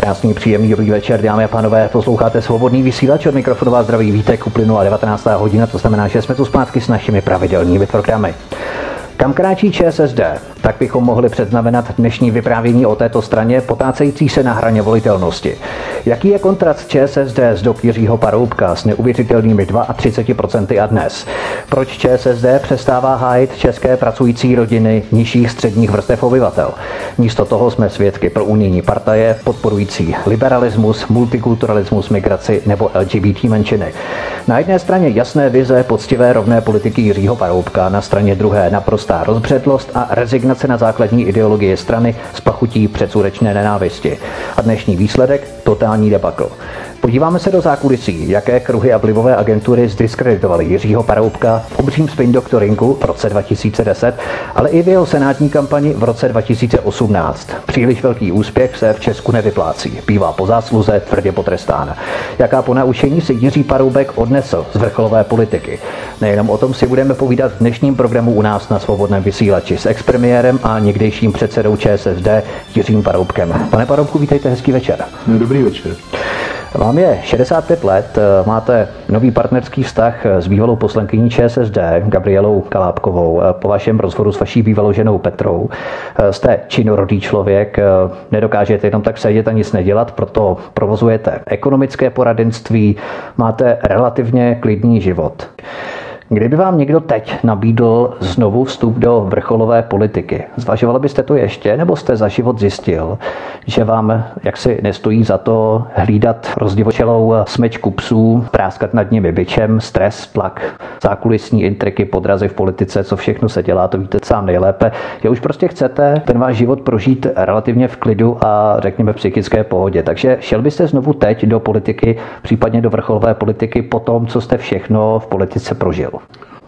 Krásný, příjemný dobrý večer, dámy a pánové. Posloucháte svobodný vysílač od mikrofonu vás zdraví vítek, uplynula 19. hodina, to znamená, že jsme tu zpátky s našimi pravidelnými programy. Kam kráčí ČSSD? Tak bychom mohli předznamenat dnešní vyprávění o této straně potácející se na hraně volitelnosti. Jaký je kontrast ČSSD z dob Jiřího Paroubka s neuvěřitelnými 32% a dnes? Proč ČSSD přestává hájit české pracující rodiny nižších středních vrstev obyvatel? Místo toho jsme svědky pro unijní partaje podporující liberalismus, multikulturalismus, migraci nebo LGBT menšiny. Na jedné straně jasné vize poctivé rovné politiky Jiřího Paroubka, na straně druhé naprostá rozbředlost a rezignace na základní ideologie strany s pachutí předsudečné nenávisti. A dnešní výsledek totální にいればと Podíváme se do zákulisí, jaké kruhy a vlivové agentury zdiskreditovaly Jiřího Paroubka v obřím spin doktoringu v roce 2010, ale i v jeho senátní kampani v roce 2018. Příliš velký úspěch se v Česku nevyplácí. Bývá po zásluze tvrdě potrestán. Jaká ponaučení si Jiří Paroubek odnesl z vrcholové politiky? Nejenom o tom si budeme povídat v dnešním programu u nás na svobodném vysílači s expremiérem a někdejším předsedou ČSSD Jiřím Paroubkem. Pane Paroubku, vítejte, hezký večer. No, dobrý večer. Vám je 65 let, eh, máte nový partnerský vztah s bývalou poslankyní ČSSD Gabrielou Kalápkovou. Eh, po vašem rozhodu s vaší bývalou ženou Petrou eh, jste činorodý člověk, nedokážete jenom tak sedět a nic nedělat, proto provozujete ekonomické poradenství, máte relativně klidný život. Kdyby vám někdo teď nabídl znovu vstup do vrcholové politiky, zvažovali byste to ještě, nebo jste za život zjistil, že vám jaksi nestojí za to hlídat rozdivočelou smečku psů, práskat nad nimi byčem, stres, tlak, zákulisní intriky, podrazy v politice, co všechno se dělá, to víte sám nejlépe. že už prostě chcete ten váš život prožít relativně v klidu a řekněme psychické pohodě. Takže šel byste znovu teď do politiky, případně do vrcholové politiky po tom, co jste všechno v politice prožil.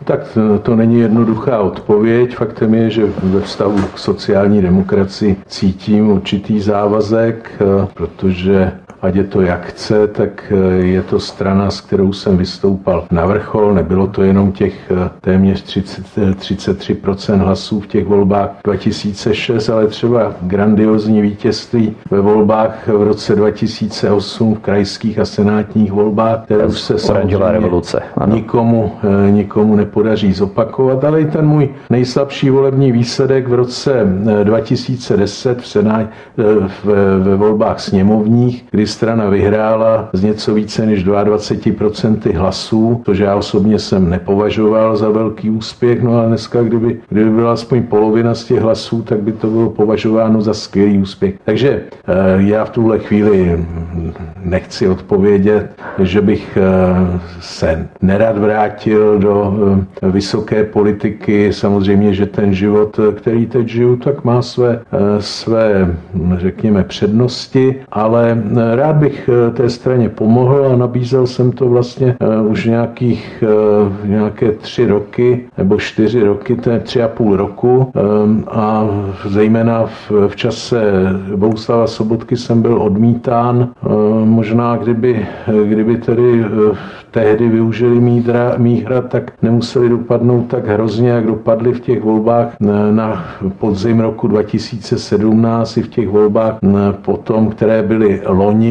Tak to není jednoduchá odpověď. Faktem je, že ve vztahu k sociální demokracii cítím určitý závazek, eh, protože ať je to jak chce, tak eh, je to strana, s kterou jsem vystoupal na vrchol. Nebylo to jenom těch eh, téměř 30, 33% hlasů v těch volbách 2006, ale třeba grandiozní vítězství ve volbách v roce 2008 v krajských a senátních volbách, které už se samozřejmě revoluce. Ano. Nikomu, eh, nikomu nepodaří zopakovat, ale i ten můj nejslabší volební výsledek v roce 2010 v senát, ve volbách sněmovních, kdy strana vyhrála z něco více než 22% hlasů, což já osobně jsem nepovažoval za velký úspěch, no a dneska, kdyby, kdyby byla aspoň polovina z těch hlasů, tak by to bylo považováno za skvělý úspěch. Takže eh, já v tuhle chvíli nechci odpovědět, že bych eh, se nerad vrátil do eh, vysoké politiky. Samozřejmě, že ten život, který teď žiju, tak má své, své řekněme, přednosti, ale rád bych eh, té straně pomohl a nabízel jsem to vlastně eh, už nějakých eh, nějaké tři roky nebo čtyři roky, to je tři a půl roku a zejména v, v čase Bouslava Sobotky jsem byl odmítán. Možná kdyby, kdyby tedy tehdy využili mých hrad, tak nemuseli dopadnout tak hrozně, jak dopadli v těch volbách na podzim roku 2017 i v těch volbách potom, které byly loni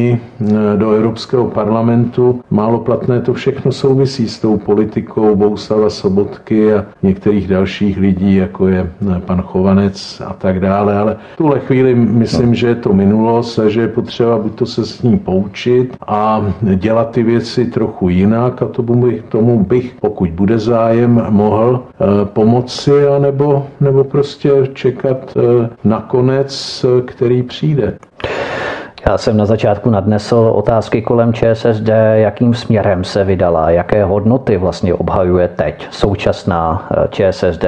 do Evropského parlamentu. Málo platné to všechno souvisí s tou politikou Bouslava Sobotky a některých dalších lidí, jako je pan Chovanec a tak dále, ale v tuhle chvíli myslím, že je to minulost a že je potřeba buď to se s ní poučit a dělat ty věci trochu jinak, a tomu bych, tomu bych pokud bude zájem, mohl eh, pomoci, anebo, nebo prostě čekat eh, na konec, eh, který přijde. Já jsem na začátku nadnesl otázky kolem ČSSD, jakým směrem se vydala, jaké hodnoty vlastně obhajuje teď současná ČSSD.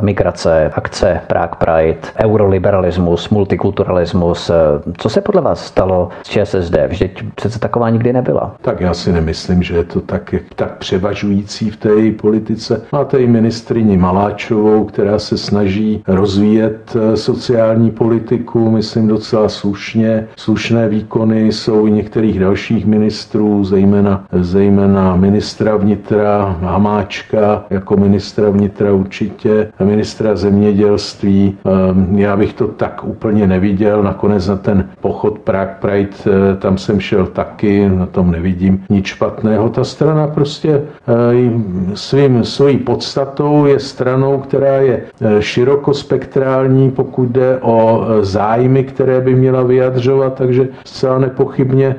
Migrace, akce Prague Pride, euroliberalismus, multikulturalismus. Co se podle vás stalo s ČSSD? Vždyť přece taková nikdy nebyla. Tak já si nemyslím, že je to tak, tak převažující v té politice. Máte i ministrině Maláčovou, která se snaží rozvíjet eh, sociální politiku, myslím docela slušně. Slušné výkony jsou i některých dalších ministrů, zejména, zejména ministra vnitra Hamáčka, jako ministra vnitra určitě, ministra zemědělství. Ehm, já bych to tak úplně neviděl. Nakonec na ten pochod Prague Pride, eh, tam jsem šel taky, na tom nevidím nic špatného. Ta strana prostě eh, svým, svojí podstatou je stranou, která je eh, širokospektrální, pokud jde o zájmy, které by měla vyjadřovat, takže zcela nepochybně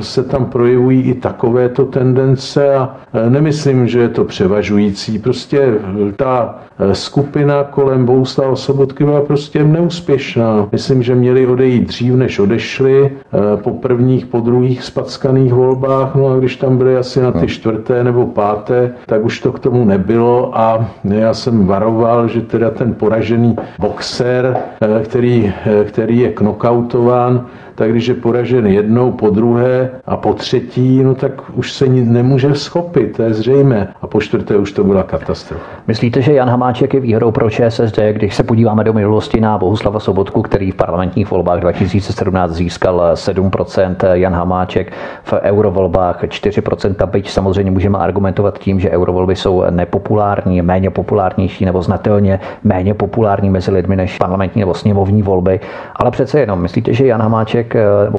se tam projevují i takovéto tendence a nemyslím, že je to převažující. Prostě ta skupina kolem Bouslava Sobotky byla prostě neúspěšná. Myslím, že měli odejít dřív, než odešli eh, po prvních, po druhých spackaných volbách. No a když tam byli asi na ty čtvrté nebo páté, tak už to k tomu nebylo a já jsem varoval, že teda ten poražený boxer, eh, který, eh, který je knockoutován, tak když je poražen jednou, po druhé a po třetí, no tak už se nemůže schopit, to je zřejmé. A po čtvrté už to byla katastrofa. Myslíte, že Jan Hamáček je výhodou pro ČSSD, když se podíváme do minulosti na Bohuslava Sobotku, který v parlamentních volbách 2017 získal 7%, Jan Hamáček v eurovolbách 4%, byť samozřejmě můžeme argumentovat tím, že eurovolby jsou nepopulární, méně populárnější nebo znatelně méně populární mezi lidmi než parlamentní nebo sněmovní volby, ale přece jenom myslíte, že Jan Hamáček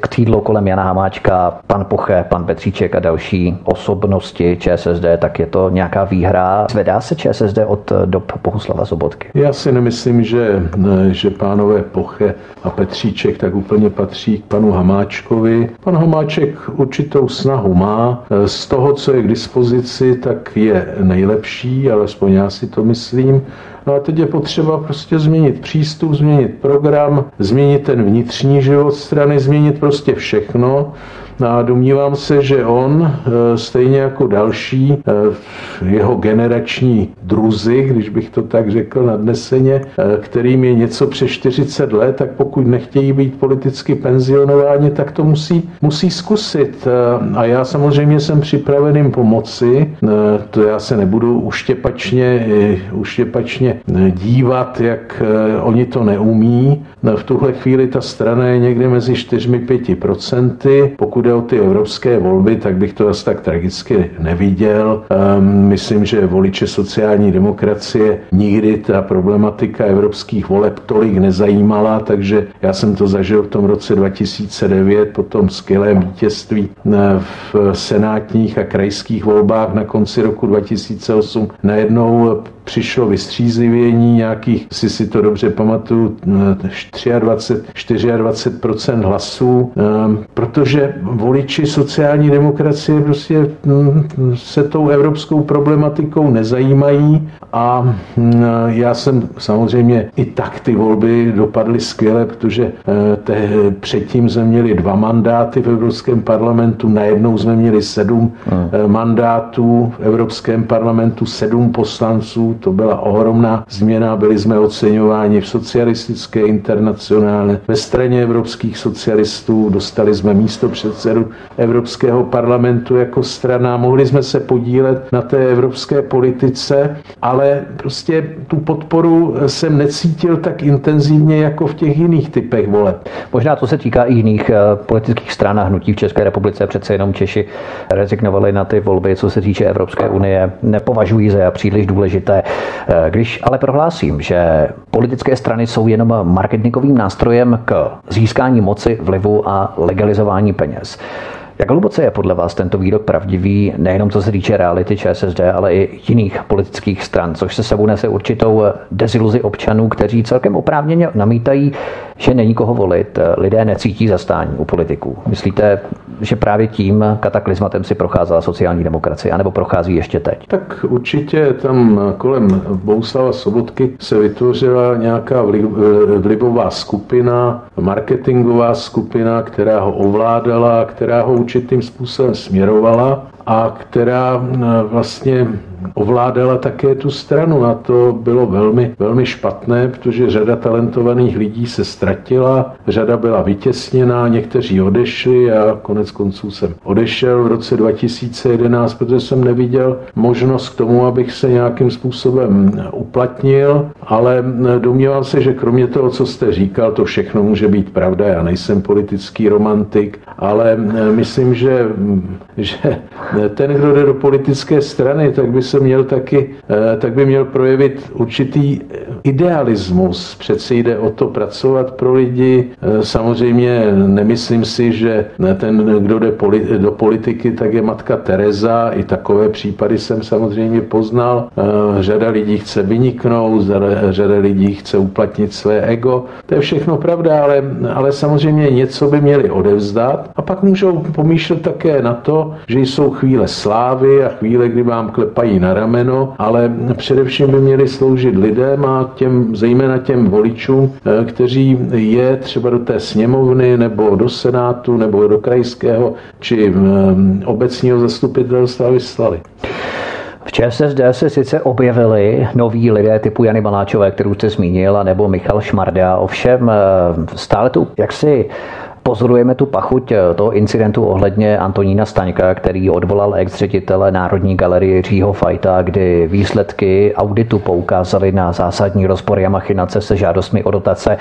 K týdlu kolem Jana Hamáčka, pan Poche, pan Petříček a další osobnosti ČSSD, tak je to nějaká výhra. Zvedá se ČSSD od dob Bohuslava Sobotky? Já si nemyslím, že, že pánové Poche a Petříček tak úplně patří k panu Hamáčkovi. Pan Hamáček určitou snahu má. Z toho, co je k dispozici, tak je nejlepší, alespoň já si to myslím. No a teď je potřeba prostě změnit přístup, změnit program, změnit ten vnitřní život strany, změnit prostě všechno. No a domnívám se, že on, e, stejně jako další e, jeho generační druzy, když bych to tak řekl nadneseně, e, kterým je něco přes 40 let, tak pokud nechtějí být politicky penzionováni, tak to musí, musí zkusit. A já samozřejmě jsem připraven jim pomoci. To já se nebudu uštěpačně, uštěpačně dívat, jak oni to neumí. V tuhle chvíli ta strana je někde mezi 4-5 procenty. Pokud je o ty evropské volby, tak bych to asi tak tragicky neviděl. Ehm, myslím, že voliče sociální demokracie nikdy ta problematika evropských voleb tolik nezajímala, takže já jsem to zažil v tom roce 2009 po tom skvělém vítězství eh, v senátních a krajských volbách na konci roku 2008. Najednou přišlo vystřízlivění nějakých, si si to dobře pamatuju, 23, 24 hlasů, ehm, protože voliči sociální demokracie prostě hm, se tou evropskou problematikou nezajímají a hm, já jsem samozřejmě i tak ty volby dopadly skvěle, protože eh, te, předtím jsme měli dva mandáty v Evropském parlamentu, najednou jsme měli sedm hmm. Eh, mandátů v Evropském parlamentu, sedm poslanců, to byla ohromná změna, byli jsme oceňováni v socialistické internacionále, ve straně evropských socialistů, dostali jsme místo předsedu Evropského parlamentu jako strana, mohli jsme se podílet na té evropské politice, ale prostě tu podporu jsem necítil tak intenzivně jako v těch jiných typech voleb. Možná to se týká i jiných eh, politických stran a hnutí v České republice. Přece jenom Češi rezignovali na ty volby, co se týče Evropské unie, nepovažují za příliš důležité. Eh, když ale prohlásím, že politické strany jsou jenom marketingovým nástrojem k získání moci, vlivu a legalizování peněz, jak hluboce je podle vás tento výrok pravdivý, nejenom co se týče reality ČSSD, ale i jiných politických stran, což se sebou nese určitou deziluzi občanů, kteří celkem oprávněně namítají, že není koho volit, lidé necítí zastání u politiků. Myslíte, že právě tím kataklizmatem si procházela sociální demokracie, anebo prochází ještě teď? Tak určitě tam kolem Bouslava Sobotky se vytvořila nějaká vlivová skupina, marketingová skupina, která ho ovládala, která ho určitým způsobem směrovala a která vlastně ovládala také tu stranu a to bylo velmi, velmi špatné, protože řada talentovaných lidí se ztratila, řada byla vytěsněná, někteří odešli a konec konců jsem odešel v roce 2011, protože jsem neviděl možnost k tomu, abych se nějakým způsobem uplatnil, ale domnívám se, že kromě toho, co jste říkal, to všechno může být pravda. Já nejsem politický romantik, ale myslím, že, že ten, kdo jde do politické strany, tak by se měl taky, tak by měl projevit určitý idealismus. Přece jde o to pracovat pro lidi. Samozřejmě nemyslím si, že ten, kdo jde do politiky, tak je matka Tereza. I takové případy jsem samozřejmě poznal. Řada lidí chce vyniknout, řada lidí chce uplatnit své ego. To je všechno pravda, ale, ale samozřejmě něco by měli odevzdat a pak můžou pomýšlet také na to, že jsou chvíle slávy a chvíle, kdy vám klepají na rameno, ale především by měli sloužit lidem a těm, zejména těm voličům, eh, kteří je třeba do té sněmovny nebo do senátu nebo do krajského či eh, obecního zastupitelstva vyslali. V ČSSD se sice objevili noví lidé typu Jany Maláčové, kterou jste zmínil, nebo Michal Šmarda, ovšem eh, stále tu jaksi Pozorujeme tu pachuť eh, toho incidentu ohledně Antonína Staňka, který odvolal ex-ředitele Národní galerie Jiřího Fajta, kdy výsledky auditu poukázaly na zásadní rozpory a machinace se žádostmi o dotace.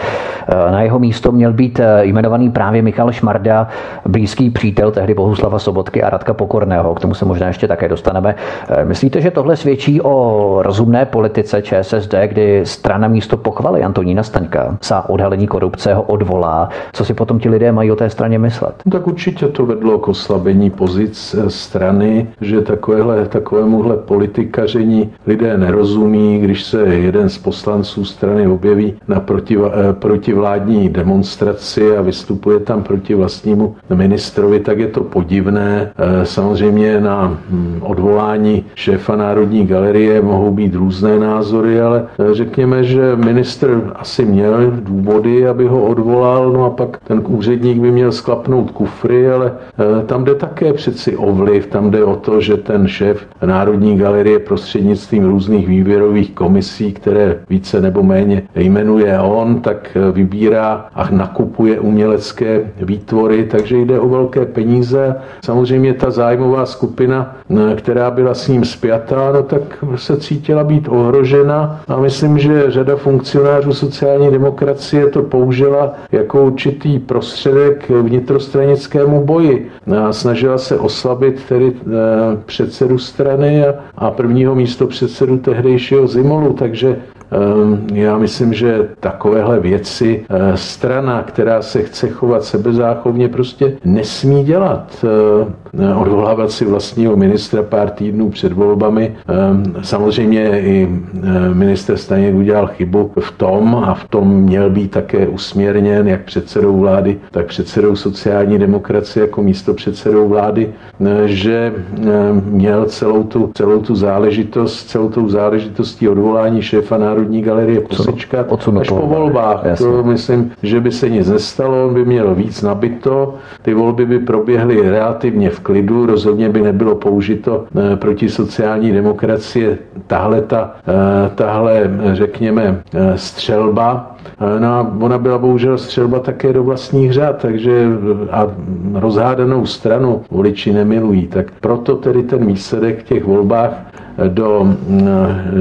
Eh, na jeho místo měl být eh, jmenovaný právě Michal Šmarda, blízký přítel tehdy Bohuslava Sobotky a Radka Pokorného. K tomu se možná ještě také dostaneme. Myslíte, že tohle svědčí o rozumné politice ČSSD, kdy strana místo pochvaly Antonína Staňka za odhalení korupce ho odvolá? Co si potom ti lidé mají o té straně myslet? No tak určitě to vedlo k oslabení pozic eh, strany, že takovéhle, takovémuhle politikaření lidé nerozumí, když se jeden z poslanců strany objeví na proti, eh, protivládní demonstraci a vystupuje tam proti vlastnímu ministrovi, tak je to podivné. Eh, samozřejmě na hm, odvolání šéfa Národní galerie mohou být různé názory, ale řekněme, že ministr asi měl důvody, aby ho odvolal, no a pak ten úředník úředník by měl sklapnout kufry, ale eh, tam jde také přeci o vliv, tam jde o to, že ten šéf Národní galerie prostřednictvím různých výběrových komisí, které více nebo méně jmenuje on, tak eh, vybírá a nakupuje umělecké výtvory, takže jde o velké peníze. Samozřejmě ta zájmová skupina, eh, která byla s ním spjatá, no tak se cítila být ohrožena a myslím, že řada funkcionářů sociální demokracie to použila jako určitý prostředek prostředek vnitrostranickému boji. A snažila se oslabit tedy eh, předsedu strany a, prvního místo předsedu tehdejšího Zimolu, takže já myslím, že takovéhle věci eh, strana, která se chce chovat sebezáchovně, prostě nesmí dělat. Eh, odvolávat si vlastního ministra pár týdnů před volbami. Ehm, samozřejmě i eh, minister Staněk udělal chybu v tom a v tom měl být také usměrněn jak předsedou vlády, tak předsedou sociální demokracie jako místo předsedou vlády, že měl celou tu, celou tu záležitost, celou tu záležitostí odvolání šéfa národní Národní galerie posečkat až po volbách. Jasně. To myslím, že by se nic nestalo, on by měl víc nabito, ty volby by proběhly relativně v klidu, rozhodně by nebylo použito eh, proti sociální demokracie tahle, ta, eh, tahle řekněme, eh, střelba, No ona byla bohužel střelba také do vlastních řád, takže a rozhádanou stranu voliči nemilují. Tak proto tedy ten výsledek v těch volbách do,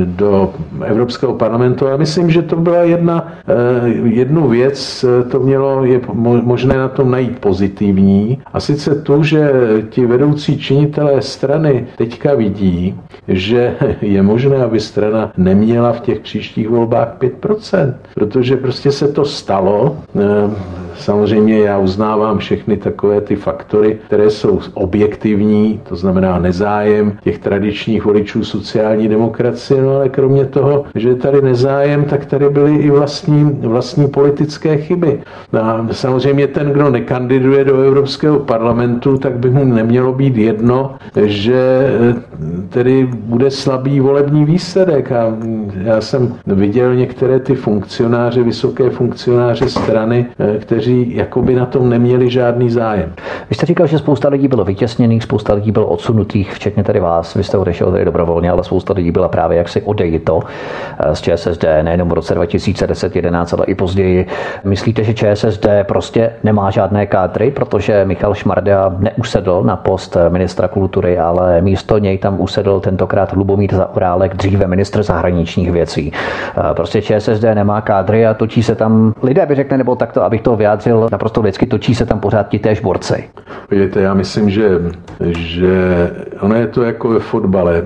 do Evropského parlamentu. Já myslím, že to byla jedna, eh, jednu věc, to mělo, je možné na tom najít pozitivní, a sice tu, že ti vedoucí činitelé strany teďka vidí, že je možné, aby strana neměla v těch příštích volbách 5%, protože prostě se to stalo. Samozřejmě já uznávám všechny takové ty faktory, které jsou objektivní, to znamená nezájem těch tradičních voličů sociální demokracie, no ale kromě toho, že je tady nezájem, tak tady byly i vlastní, vlastní politické chyby. A samozřejmě ten, kdo nekandiduje do Evropského parlamentu, tak by mu nemělo být jedno, že eh, tedy bude slabý volební výsledek. A já jsem viděl některé ty funkcionáře, vysoké funkcionáře strany, eh, kteří kteří jakoby na tom neměli žádný zájem. Vy jste říkal, že spousta lidí bylo vytěsněných, spousta lidí bylo odsunutých, včetně tady vás. Vy jste odešel tady dobrovolně, ale spousta lidí byla právě jaksi odejito eh, z ČSSD, nejenom v roce 2010-11, ale i později. Myslíte, že ČSSD prostě nemá žádné kádry, protože Michal Šmarda neusedl na post ministra kultury, ale místo něj tam usedl tentokrát Lubomír Zaorálek, dříve ministr zahraničních věcí. Eh, prostě ČSSD nemá kádry a točí se tam, lidé by řekne, nebo takto, abych to vyjádřil naprosto lidsky, točí se tam pořád ti též borci. Vidíte, já myslím, že, že ono je to jako ve fotbale.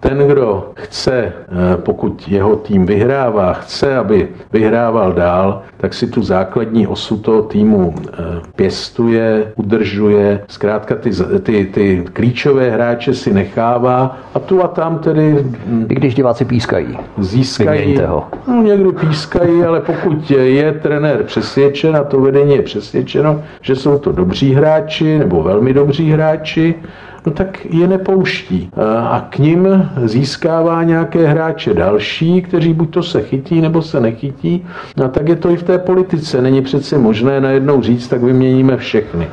Ten, kdo chce, eh, pokud jeho tým vyhrává, chce, aby vyhrával dál, tak si tu základní osu toho týmu eh, pěstuje, udržuje, zkrátka ty, ty, ty klíčové hráče si nechává a tu a tam tedy... Hm, I když diváci pískají. Získají. Ho. No, někdo pískají, ale pokud je trenér přesvědčen a to vedení je přesvědčeno, že jsou to dobří hráči nebo velmi dobří hráči, no tak je nepouští. A k ním získává nějaké hráče další, kteří buď to se chytí, nebo se nechytí. A tak je to i v té politice. Není přece možné najednou říct, tak vyměníme všechny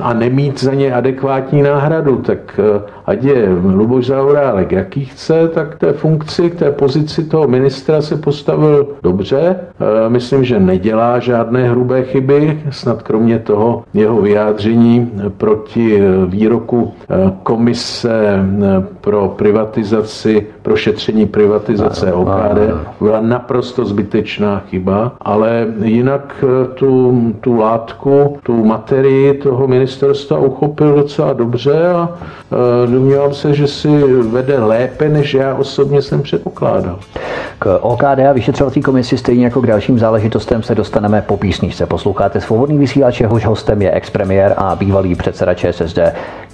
a nemít za ně adekvátní náhradu, tak eh, ať je Luboš Zaurálek jaký chce, tak té funkci, k té pozici toho ministra se postavil dobře. Eh, myslím, že nedělá žádné hrubé chyby, snad kromě toho jeho vyjádření proti eh, výroku komise pro privatizaci, pro šetření privatizace OKD byla naprosto zbytečná chyba, ale jinak tu, tu látku, tu materii toho ministerstva uchopil docela dobře a e, domnívám se, že si vede lépe, než já osobně jsem předpokládal. K OKD a vyšetřovací komisi stejně jako k dalším záležitostem se dostaneme po písničce. Posloucháte svobodný vysílač, jehož hostem je ex-premiér a bývalý předseda ČSSD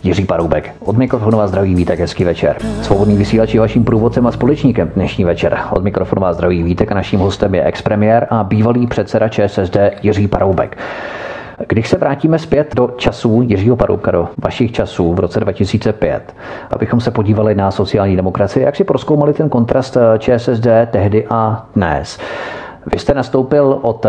Jiří Paroubek. Od mikrofonu vás zdraví Vítek, hezký večer. Svobodný vysílač je vaším průvodcem a společníkem dnešní večer. Od mikrofonu vás zdraví Vítek a naším hostem je ex-premiér a bývalý předseda ČSSD Jiří Paroubek. Když se vrátíme zpět do časů Jiřího Paroubka, do vašich časů v roce 2005, abychom se podívali na sociální demokracii, jak si proskoumali ten kontrast eh, ČSSD tehdy a dnes. Vy jste nastoupil od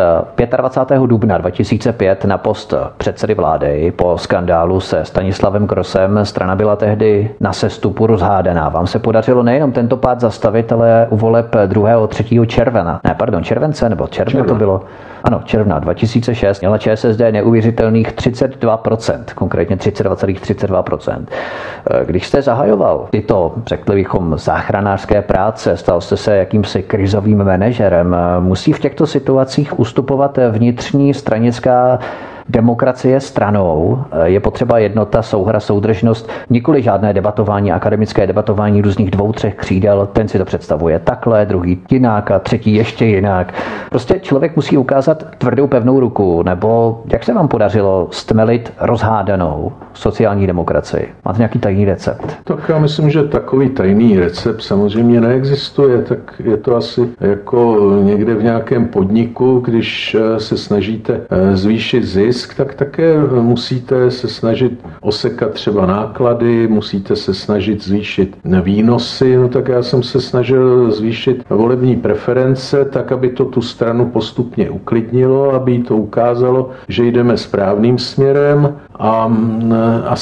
25. Eh, dubna 2005 na post předsedy vlády po skandálu se Stanislavem Krosem. Strana byla tehdy na sestupu rozhádaná. Vám se podařilo nejenom tento pád zastavit, ale u voleb 2. 3. června. Ne, pardon, července nebo června to bylo ano, června 2006 měla ČSSD neuvěřitelných 32%, konkrétně 32,32%. Eh, když jste zahajoval tyto, řekli bychom, záchranářské práce, stal jste se jakýmsi krizovým manažerem, eh, musí v těchto situacích ustupovat vnitřní stranická demokracie stranou, eh, je potřeba jednota, souhra, soudržnost, nikoli žádné debatování, akademické debatování různých dvou, třech křídel, ten si to představuje takhle, druhý jinak a třetí ještě jinak. Prostě člověk musí ukázat tvrdou pevnou ruku, nebo jak se vám podařilo stmelit rozhádanou sociální demokracii? Máte nějaký tajný recept? Tak já myslím, že takový tajný recept samozřejmě neexistuje, tak je to asi jako někde v nějakém podniku, když eh, se snažíte eh, zvýšit zisk, tak také musíte se snažit osekat třeba náklady, musíte se snažit zvýšit výnosy, no tak já jsem se snažil zvýšit volební preference, tak aby to tu stranu postupně uklidnilo, aby to ukázalo, že jdeme správným směrem a, a,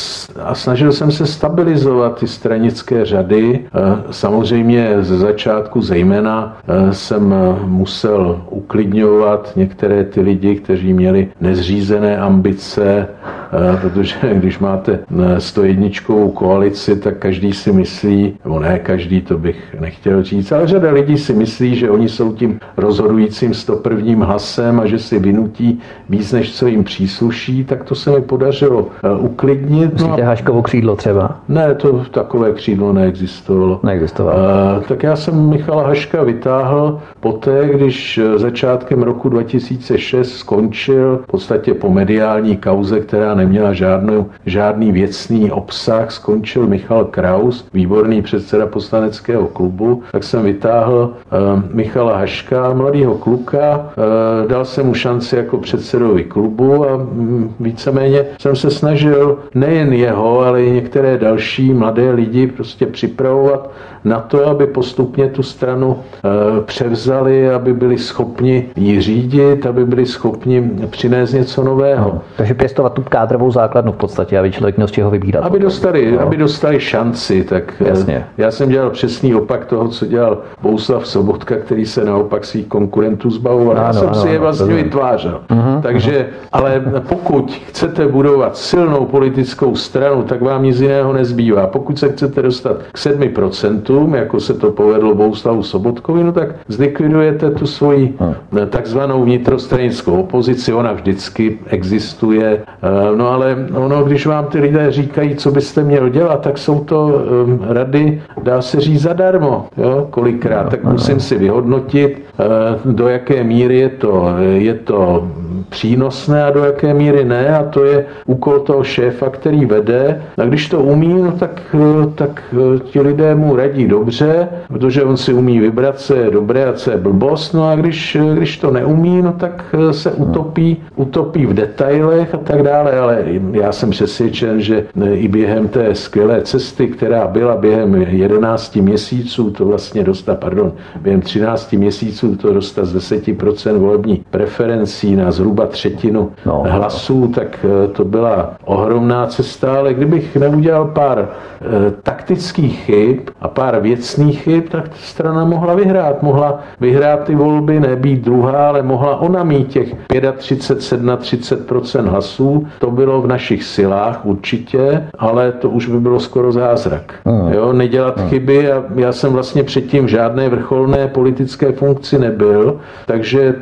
a snažil jsem se stabilizovat ty stranické řady. Samozřejmě ze začátku zejména jsem musel uklidňovat některé ty lidi, kteří měli nezřízené ambice, eh, protože když máte 101 eh, koalici, tak každý si myslí, nebo ne každý, to bych nechtěl říct, ale řada lidí si myslí, že oni jsou tím rozhodujícím 101. hlasem a že si vynutí víc, než co jim přísluší, tak to se mi podařilo eh, uklidnit. Myslíte no Haškovo křídlo třeba? Ne, to takové křídlo neexistovalo. Neexistovalo. Uh, tak já jsem Michala Haška vytáhl poté, když začátkem roku 2006 skončil v podstatě po mediální kauze, která neměla žádnou, žádný věcný obsah. Skončil Michal Kraus, výborný předseda poslaneckého klubu, tak jsem vytáhl uh, Michala Haška, mladého kluka, uh, dal jsem mu šanci jako předsedovi klubu a um, víceméně jsem se snažil nejen jeho, ale i některé další mladé lidi prostě připravovat na to, aby postupně tu stranu eh, převzali, aby byli schopni ji řídit, aby byli schopni přinést něco nového. No, takže pěstovat tu kádrovou základnu v podstatě, aby člověk měl z čeho vybírat. Aby dostali, no. aby dostali šanci, tak eh, Jasně. já jsem dělal přesný opak toho, co dělal Bouslav Sobotka, který se naopak svých konkurentů zbavoval. No, já jsem no, si je vlastně no, vytvářel. Uh-huh, takže, uh-huh. ale pokud chcete budovat silnou politickou stranu, tak vám nic jiného nezbývá. Pokud se chcete dostat k 7%, státům, jako se to povedlo Bouslavu Sobotkovi, no tak zlikvidujete tu svoji hmm. takzvanou vnitrostranickou opozici, ona vždycky existuje, eh, no ale ono, když vám ty lidé říkají, co byste měl dělat, tak jsou to eh, rady, dá se říct zadarmo, jo, kolikrát, tak musím si vyhodnotit, eh, do jaké míry je to, je to přínosné a do jaké míry ne. A to je úkol toho šéfa, který vede. A když to umí, no tak, tak ti lidé mu radí dobře, protože on si umí vybrat, co je dobré a co je blbost, no a když, když to neumí, no tak se utopí, utopí v detailech a tak dále, ale já jsem přesvědčen, že i během té skvělé cesty, která byla během 11 měsíců, to vlastně dostat, pardon, během 13 měsíců to dostat z 10% volební preferencí na zhruba třetinu no. hlasů, tak eh, to byla ohromná cesta, ale kdybych neudělal pár e, taktických chyb a pár věcných chyb, tak strana mohla vyhrát. Mohla vyhrát ty volby, nebýt druhá, ale mohla ona mít těch 35, 37 hlasů. To bylo v našich silách určitě, ale to už by bylo skoro zázrak. Mm. Jo, nedělat mm. chyby a já jsem vlastně předtím v žádné vrcholné politické funkci nebyl, takže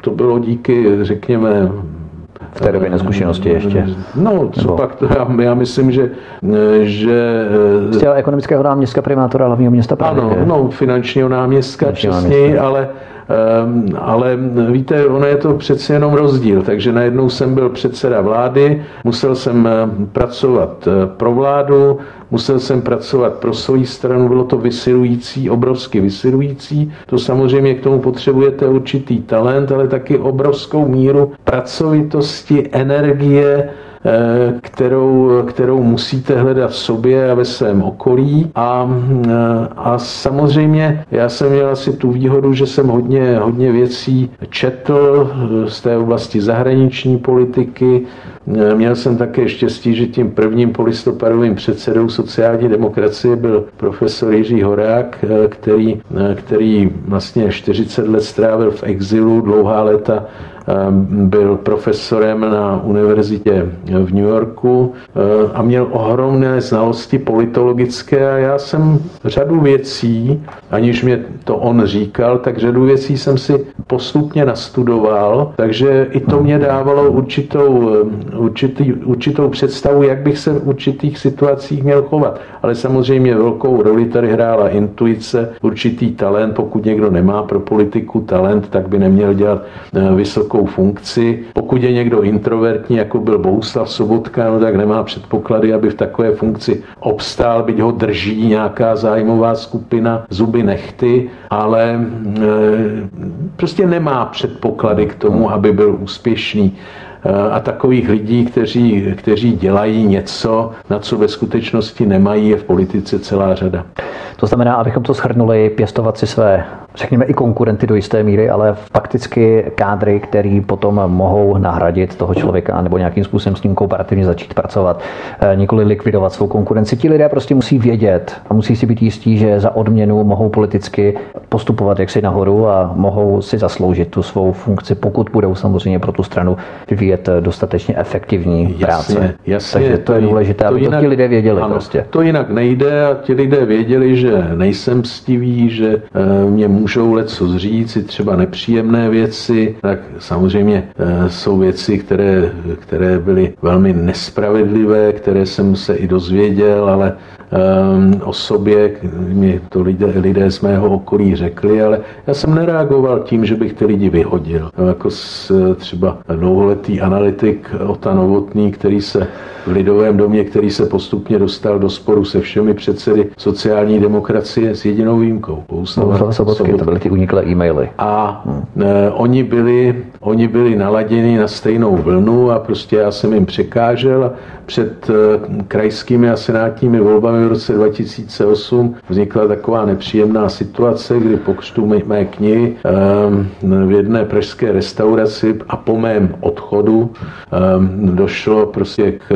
to bylo díky, řekněme, v té době neskušenosti ještě. No, co Nebo... pak, to já, já myslím, že... že Jste ekonomického náměstka primátora hlavního města Prahy. Ano, no, finančního náměstka, přesněji, ale Ehm, ale víte, ono je to přece jenom rozdíl, takže najednou jsem byl předseda vlády, musel jsem eh, pracovat eh, pro vládu, musel jsem pracovat pro svoji stranu, bylo to vysilující, obrovsky vysilující. To samozřejmě k tomu potřebujete určitý talent, ale taky obrovskou míru pracovitosti, energie, kterou, kterou musíte hledat v sobě a ve svém okolí. A, eh, a samozřejmě já jsem měl asi tu výhodu, že jsem hodně, hodně věcí četl eh, z té oblasti zahraniční politiky, Měl jsem také štěstí, že tím prvním polistopadovým předsedou sociální demokracie byl profesor Jiří Horák, který, který vlastně 40 let strávil v exilu, dlouhá léta byl profesorem na univerzitě v New Yorku ehm, a měl ohromné znalosti politologické a já jsem řadu věcí, aniž mě to on říkal, tak řadu věcí jsem si postupně nastudoval, takže i to mě dávalo určitou, ehm, určitý, určitou představu, jak bych se v určitých situacích měl chovat. Ale samozřejmě velkou roli tady hrála intuice, určitý talent. Pokud někdo nemá pro politiku talent, tak by neměl dělat vysokou nějakou funkci. Pokud je někdo introvertní, jako byl Bohuslav Sobotka, no tak nemá předpoklady, aby v takové funkci obstál, byť ho drží nějaká zájmová skupina, zuby nechty, ale e, prostě nemá předpoklady k tomu, aby byl úspěšný. Eh, a takových lidí, kteří, kteří dělají něco, na co ve skutečnosti nemají, je v politice celá řada. To znamená, abychom to shrnuli, pěstovat si své, řekněme, i konkurenty do jisté míry, ale fakticky kádry, který potom mohou nahradit toho člověka nebo nějakým způsobem s ním kooperativně začít pracovat, eh, nikoli likvidovat svou konkurenci. Ti lidé prostě musí vědět a musí si být jistí, že za odměnu mohou politicky postupovat jaksi nahoru a mohou si zasloužit tu svou funkci, pokud budou samozřejmě pro tu stranu vyvíjet vyvíjet dostatečně efektivní práce. Jasně, jasně, Takže to, to je důležité, to aby jinak, to ti lidé věděli ano, prostě. To jinak nejde a ti lidé věděli, že nejsem stivý, že eh, mě můžou leco říct, i třeba nepříjemné věci, tak samozřejmě jsou věci, které, které byly velmi nespravedlivé, které jsem se i dozvěděl, ale o sobě, mi to lidé, lidé z mého okolí řekli, ale já jsem nereagoval tím, že bych ty lidi vyhodil. No, jako s, třeba dlouholetý analytik Ota Novotný, který se v Lidovém domě, který se postupně dostal do sporu se všemi předsedy sociální demokracie s jedinou výjimkou. Bohuslava Sobotky, to byly ty uniklé e-maily. A hmm. e, oni, byli, oni byli naladěni na stejnou vlnu a prostě já jsem jim překážel a před e, krajskými a senátními volbami v roce 2008 vznikla taková nepříjemná situace, kdy po křtu mé, knihy e, v jedné pražské restauraci a po mém odchodu e, došlo prostě k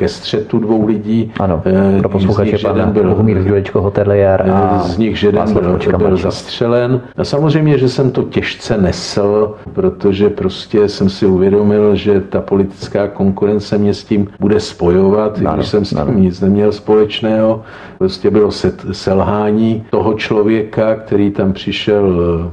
ke střetu dvou lidí. Ano, pro posluchače pan byl, Bohumír Jurečko hotelier a z nich jeden byl, byl zastřelen. A samozřejmě, že jsem to těžce nesl, protože prostě jsem si uvědomil, že ta politická konkurence mě s tím bude spojovat, ano, když jsem s tím ano. nic neměl společného. Prostě bylo selhání toho člověka, který tam přišel,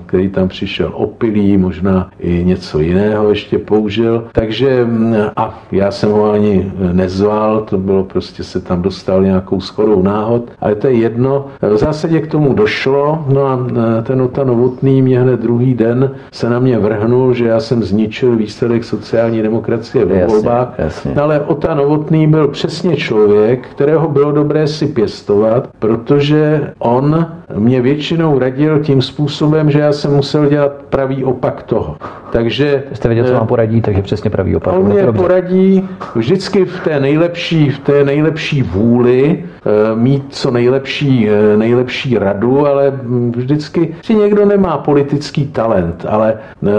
který tam přišel opilý, možná i něco jiného ještě použil. Takže a já jsem ho ani nezval, nedělal, to bylo prostě se tam dostal nějakou schodou náhod, ale to je jedno. V zásadě k tomu došlo, no a e, ten Ota Novotný mě hned druhý den se na mě vrhnul, že já jsem zničil výsledek sociální demokracie ve volbách. No, ale Ota Novotný byl přesně člověk, kterého bylo dobré si pěstovat, protože on mě většinou radil tím způsobem, že já jsem musel dělat pravý opak toho. Takže... Jste věděl, co vám poradí, takže přesně pravý opak. On mě poradí vždycky v té nejlepší, v té nejlepší vůli eh, mít co nejlepší, eh, nejlepší radu, ale vždycky si někdo nemá politický talent, ale eh,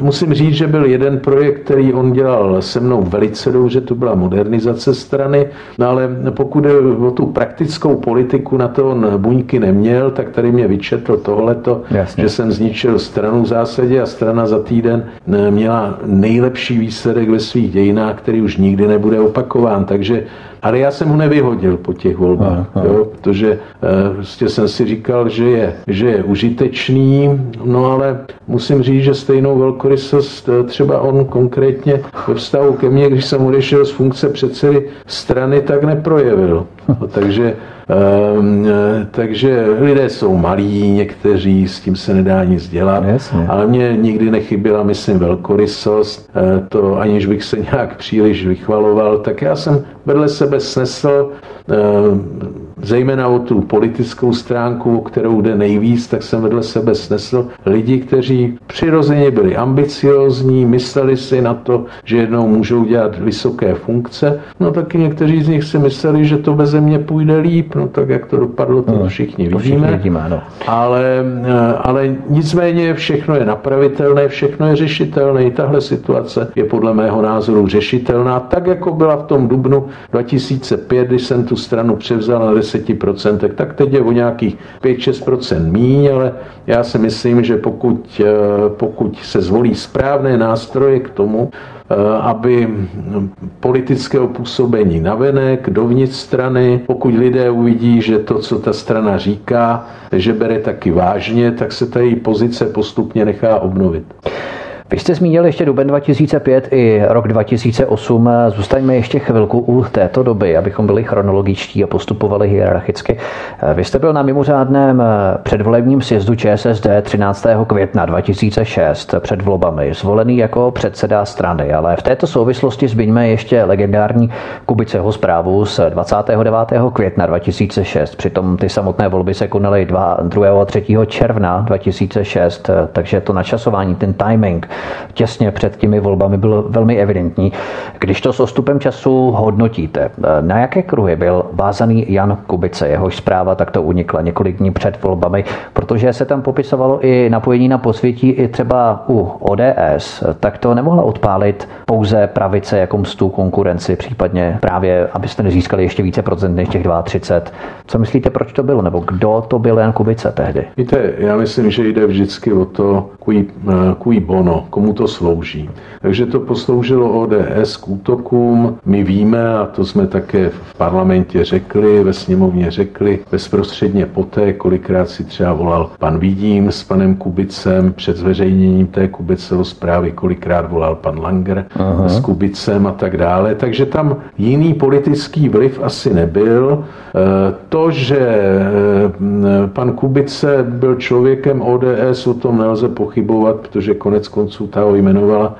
musím říct, že byl jeden projekt, který on dělal se mnou velice dobře, to byla modernizace strany, no ale pokud je o tu praktickou politiku, na to on buňky neměl, tak tady mě vyčetl tohleto, Jasně. že jsem zničil stranu v zásadě a strana za týden měla nejlepší výsledek ve svých dějinách, který už nikdy nebude opakován. Takže, ale já jsem ho nevyhodil po těch volbách, aha, jo, protože e, prostě jsem si říkal, že je, že je užitečný, no ale musím říct, že stejnou velkorysost eh, třeba on konkrétně ve vztahu ke mně, když jsem odešel z funkce předsedy strany, tak neprojevil. No, takže takže lidé jsou malí, někteří, s tím se nedá nic dělat, Jasně. ale mě nikdy nechyběla, myslím, velkorysost, eh, to aniž bych se nějak příliš vychvaloval, tak já jsem vedle sebe snesl ehm, zejména o tu politickou stránku, o kterou jde nejvíc, tak jsem vedle sebe snesl lidi, kteří přirozeně byli ambiciozní, mysleli si na to, že jednou můžou dělat vysoké funkce. No taky někteří z nich si mysleli, že to bez země půjde líp, no tak jak to dopadlo, to no, všichni to vidíme. Všichni vidíme ano. ale, eh, ale nicméně všechno je napravitelné, všechno je řešitelné. I tahle situace je podle mého názoru řešitelná, tak jako byla v tom dubnu 2005, když jsem tu stranu převzal na 10%, tak teď je o nějakých 5-6% míň, ale já si myslím, že pokud, eh, pokud se zvolí správné nástroje k tomu, eh, aby politického působení navenek, dovnitř strany, pokud lidé uvidí, že to, co ta strana říká, že bere taky vážně, tak se ta její pozice postupně nechá obnovit. Vy jste zmínil ještě duben 2005 i rok 2008. Zůstaňme ještě chvilku u této doby, abychom byli chronologičtí a postupovali hierarchicky. Vy jste byl na mimořádném předvolebním sjezdu ČSSD 13. května 2006 před volbami, zvolený jako předseda strany, ale v této souvislosti zmiňme ještě legendární Kubiceho zprávu z 29. května 2006. Přitom ty samotné volby se konaly 2. a 3. června 2006, takže to načasování, ten timing těsně před těmi volbami byl velmi evidentní. Když to s ostupem času hodnotíte, na jaké kruhy byl vázaný Jan Kubice? Jehož zpráva takto unikla několik dní před volbami, protože se tam popisovalo i napojení na posvětí i třeba u ODS, tak to nemohla odpálit pouze pravice jako mstu konkurenci, případně právě, abyste nezískali ještě více procent než těch 32. Co myslíte, proč to bylo, nebo kdo to byl Jan Kubice tehdy? Víte, já myslím, že jde vždycky o to, kují, kují bono komu to slouží. Takže to posloužilo ODS k útokům. My víme, a to jsme také v parlamentě řekli, ve sněmovně řekli, bezprostředně poté, kolikrát si třeba volal pan Vidím s panem Kubicem před zveřejněním té Kubiceho zprávy, kolikrát volal pan Langer Aha. s Kubicem a tak dále. Takže tam jiný politický vliv asi nebyl. E, to, že e, pan Kubice byl člověkem ODS, o tom nelze pochybovat, protože konec konců ta ho jmenovala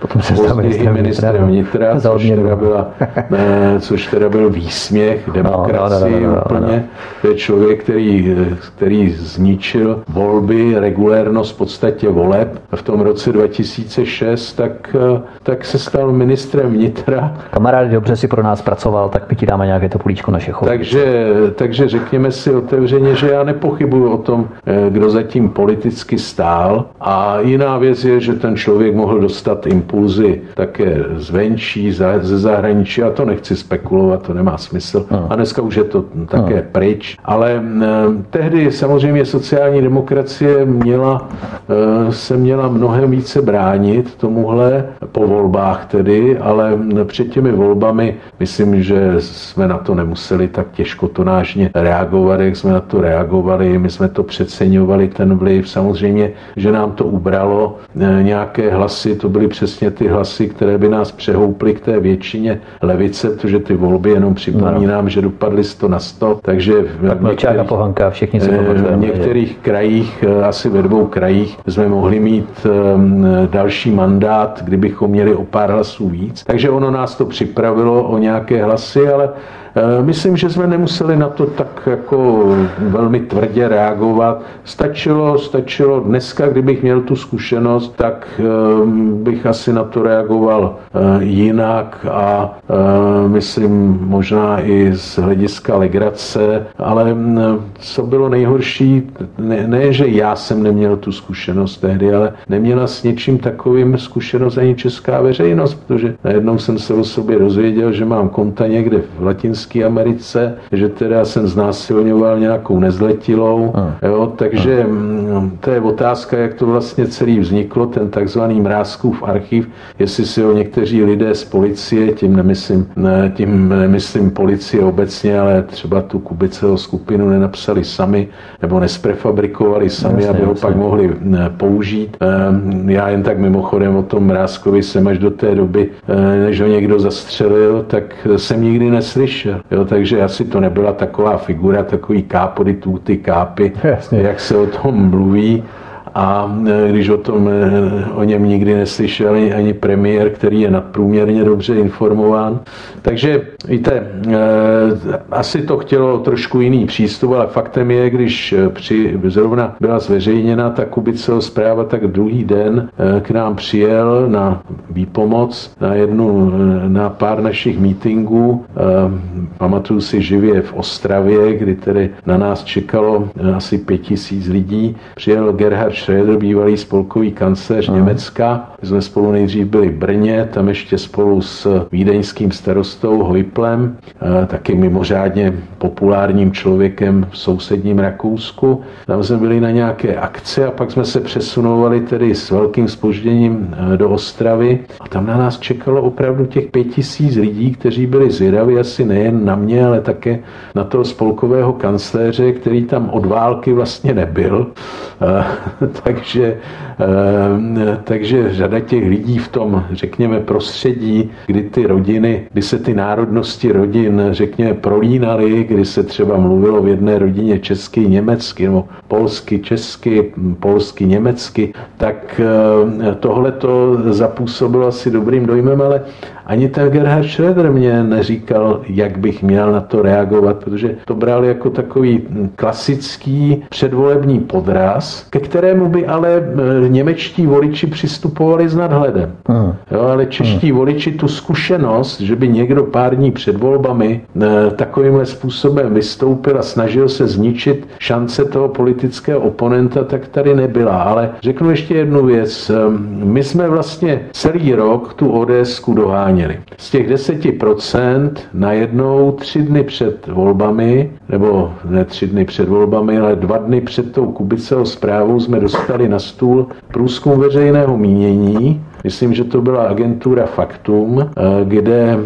později ministrem vnitra, což teda, byla, ne, což teda byl výsměch demokracii no, no, no, no, no, úplně. No. To je člověk, který, který zničil volby, regulérnost v podstatě voleb v tom roce 2006, tak, tak se stal ministrem vnitra. Kamarád dobře si pro nás pracoval, tak my ti dáme nějaké to pulíčko naše Takže, takže řekněme si otevřeně, že já nepochybuju o tom, eh, kdo zatím politicky stál. A jiná věc je, že ten člověk mohl dostat impulzy také zvenčí, ze zahraničí. A to nechci spekulovat, to nemá smysl. A dneska už je to také pryč. Ale eh, tehdy samozřejmě sociální demokracie měla, eh, se měla mnohem více bránit tomuhle po volbách tedy, ale před těmi volbami myslím, že jsme na to nemuseli tak těžko tonážně reagovat, jak jsme na to reagovali. My jsme to přeceňovali, ten vliv. Samozřejmě, že nám to ubralo eh, nějaké hlasy, to byly přesně ty hlasy, které by nás přehouply k té většině levice, protože ty volby jenom připomínám, no. že dopadly 100 na 100, takže v některých, Pohanka, všichni se eh, v některých krajích, eh, asi ve dvou krajích, jsme mohli mít ehm, další mandát, kdybychom měli o pár hlasů víc. Takže ono nás to připravilo o nějaké hlasy, ale myslím, že jsme nemuseli na to tak jako velmi tvrdě reagovat. Stačilo, stačilo dneska, kdybych měl tu zkušenost, tak eh, bych asi na to reagoval eh, jinak a myslím možná i z hlediska legrace, ale co bylo nejhorší, ne, ne, že já jsem neměl tu zkušenost tehdy, ale neměla s něčím takovým zkušenost ani česká veřejnost, protože najednou jsem se o sobě dozvěděl, že mám konta někde v latinské Latinské Americe, že teda jsem znásilňoval nějakou nezletilou, jo, takže mm, to je otázka, jak to vlastně celý vzniklo, ten takzvaný Mrázkův archiv, jestli si ho někteří lidé z policie, tím nemyslím, ne, tím nemyslím policie obecně, ale třeba tu Kubiceho skupinu nenapsali sami, nebo nesprefabrikovali sami, jasně, aby ho jasně. pak mohli použít. Ehm, já jen tak mimochodem o tom Mrázkovi jsem až do té doby, eh, než ho někdo zastřelil, tak jsem nikdy neslyšel. Jo, takže asi to nebyla taková figura, takový kápody, tuty, kápy, Jasně. jak se o tom mluví a e, když o tom e, o něm nikdy neslyšel ani premiér, který je nadprůměrně dobře informován. Takže víte, e, asi to chtělo trošku jiný přístup, ale faktem je, když při, zrovna byla zveřejněna ta Kubiceho zpráva, tak druhý den k nám přijel na výpomoc na jednu, na pár našich mítingů. Pamatuju si živě v Ostravě, kdy tedy na nás čekalo asi pět tisíc lidí. Přijel Gerhard Schröder, bývalý spolkový kancléř Německa. My jsme spolu nejdřív byli v Brně, tam ještě spolu s vídeňským starostou Hojplem, taky mimořádně populárním člověkem v sousedním Rakousku. Tam jsme byli na nějaké akce a pak jsme se přesunovali tedy s velkým spožděním e, do Ostravy a tam na nás čekalo opravdu těch pět tisíc lidí, kteří byli zvědaví asi nejen na mě, ale také na toho spolkového kancléře, který tam od války vlastně nebyl. Takže, eh, takže řada těch lidí v tom, řekněme, prostředí, kdy ty rodiny, kdy se ty národnosti rodin, řekněme, prolínaly, kdy se třeba mluvilo v jedné rodině česky, německy, nebo polsky, česky, polsky, německy, tak eh, tohle to zapůsobilo asi dobrým dojmem, ale ani ten Gerhard Schröder mě neříkal, jak bych měl na to reagovat, protože to bral jako takový klasický předvolební podraz, ke kterému by ale e, němečtí voliči přistupovali s nadhledem. Hmm. Jo, ale čeští hmm. voliči tu zkušenost, že by někdo pár dní před volbami e, takovýmhle způsobem vystoupil a snažil se zničit šance toho politického oponenta, tak tady nebyla. Ale řeknu ještě jednu věc. E, my jsme vlastně celý rok tu ODS doháněli doháněli. Z těch 10% najednou tři dny před volbami, nebo ne tři dny před volbami, ale dva dny před tou Kubiceho zprávou jsme dostali na stůl průzkum veřejného mínění myslím, že to byla agentura Faktum, eh, kde,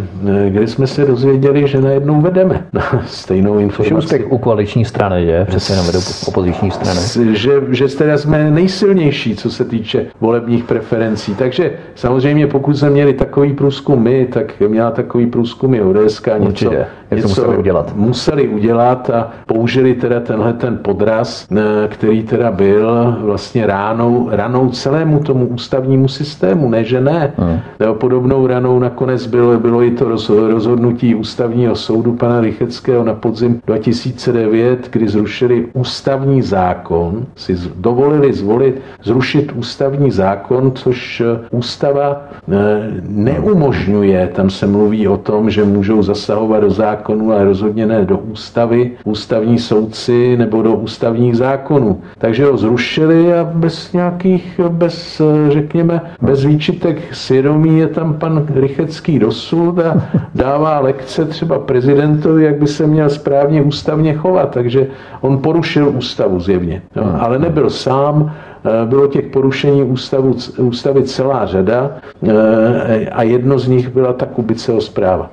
eh, kde jsme se dozvěděli, že najednou vedeme na stejnou informaci. Což u koaliční strany, že? Přesně jenom vedou opoziční strany. Že, že teda jsme nejsilnější, co se týče volebních preferencí. Takže samozřejmě, pokud jsme měli takový průzkum my, tak měla takový průzkum i ODS, něco, Určitě. něco museli udělat. Museli udělat a použili teda tenhle ten podraz, eh, který teda byl vlastně ránou, ranou celému tomu ústavnímu systému. Ne, že ne. Hmm. Podobnou ranou nakonec bylo, bylo i to rozhodnutí ústavního soudu pana Rycheckého na podzim 2009, kdy zrušili ústavní zákon, si dovolili zvolit, zrušit ústavní zákon, což eh, ústava eh, neumožňuje. Tam se mluví o tom, že můžou zasahovat do zákonu, ale rozhodně ne do ústavy, ústavní soudci nebo do ústavních zákonů. Takže ho zrušili a bez nějakých, bez, eh, řekněme, bez výčitek svědomí je tam pan Rychecký dosud a dává lekce třeba prezidentovi, jak by se měl správně ústavně chovat. Takže on porušil ústavu zjevně. No, ale nebyl sám, eh, bylo těch porušení ústavu, ústavy celá řada eh, a jedno z nich byla ta Kubiceho zpráva.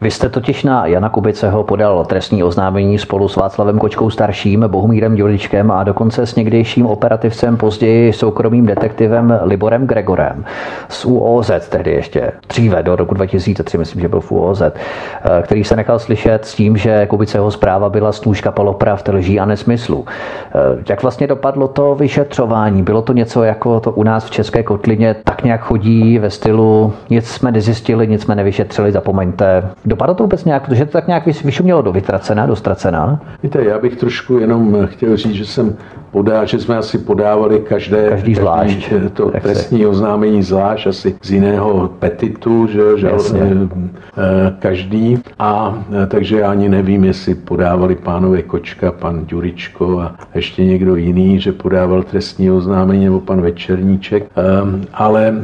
Vy jste totiž na Jana Kubiceho podal trestní oznámení spolu s Václavem Kočkou starším, Bohumírem Děličkem a dokonce s někdejším operativcem, později soukromým detektivem Liborem Gregorem z UOZ, tehdy ještě dříve, do roku 2003, myslím, že byl v UOZ, eh, který se nechal slyšet s tím, že Kubiceho zpráva byla stůžka polopravd, lží a nesmyslu. Eh, jak vlastně dopadlo to vyšetřování? Bylo to něco jako to u nás v České kotlině tak nějak chodí ve stylu nic jsme nezjistili, nic jsme nevyšetřili, zapomeňte, Dopadlo to vůbec nějak, protože to tak nějak vyšumělo do vytracená, do ztracená? Víte, já bych trošku jenom chtěl říct, že jsem podá, že jsme asi podávali každé, každý zvlášť, každý, to trestní oznámení zvlášť, asi z jiného petitu, že, že eh, každý. A eh, takže já ani nevím, jestli podávali pánové Kočka, pan Ďuričko a ještě někdo jiný, že podával trestní oznámení, nebo pan Večerníček. Ehm, ale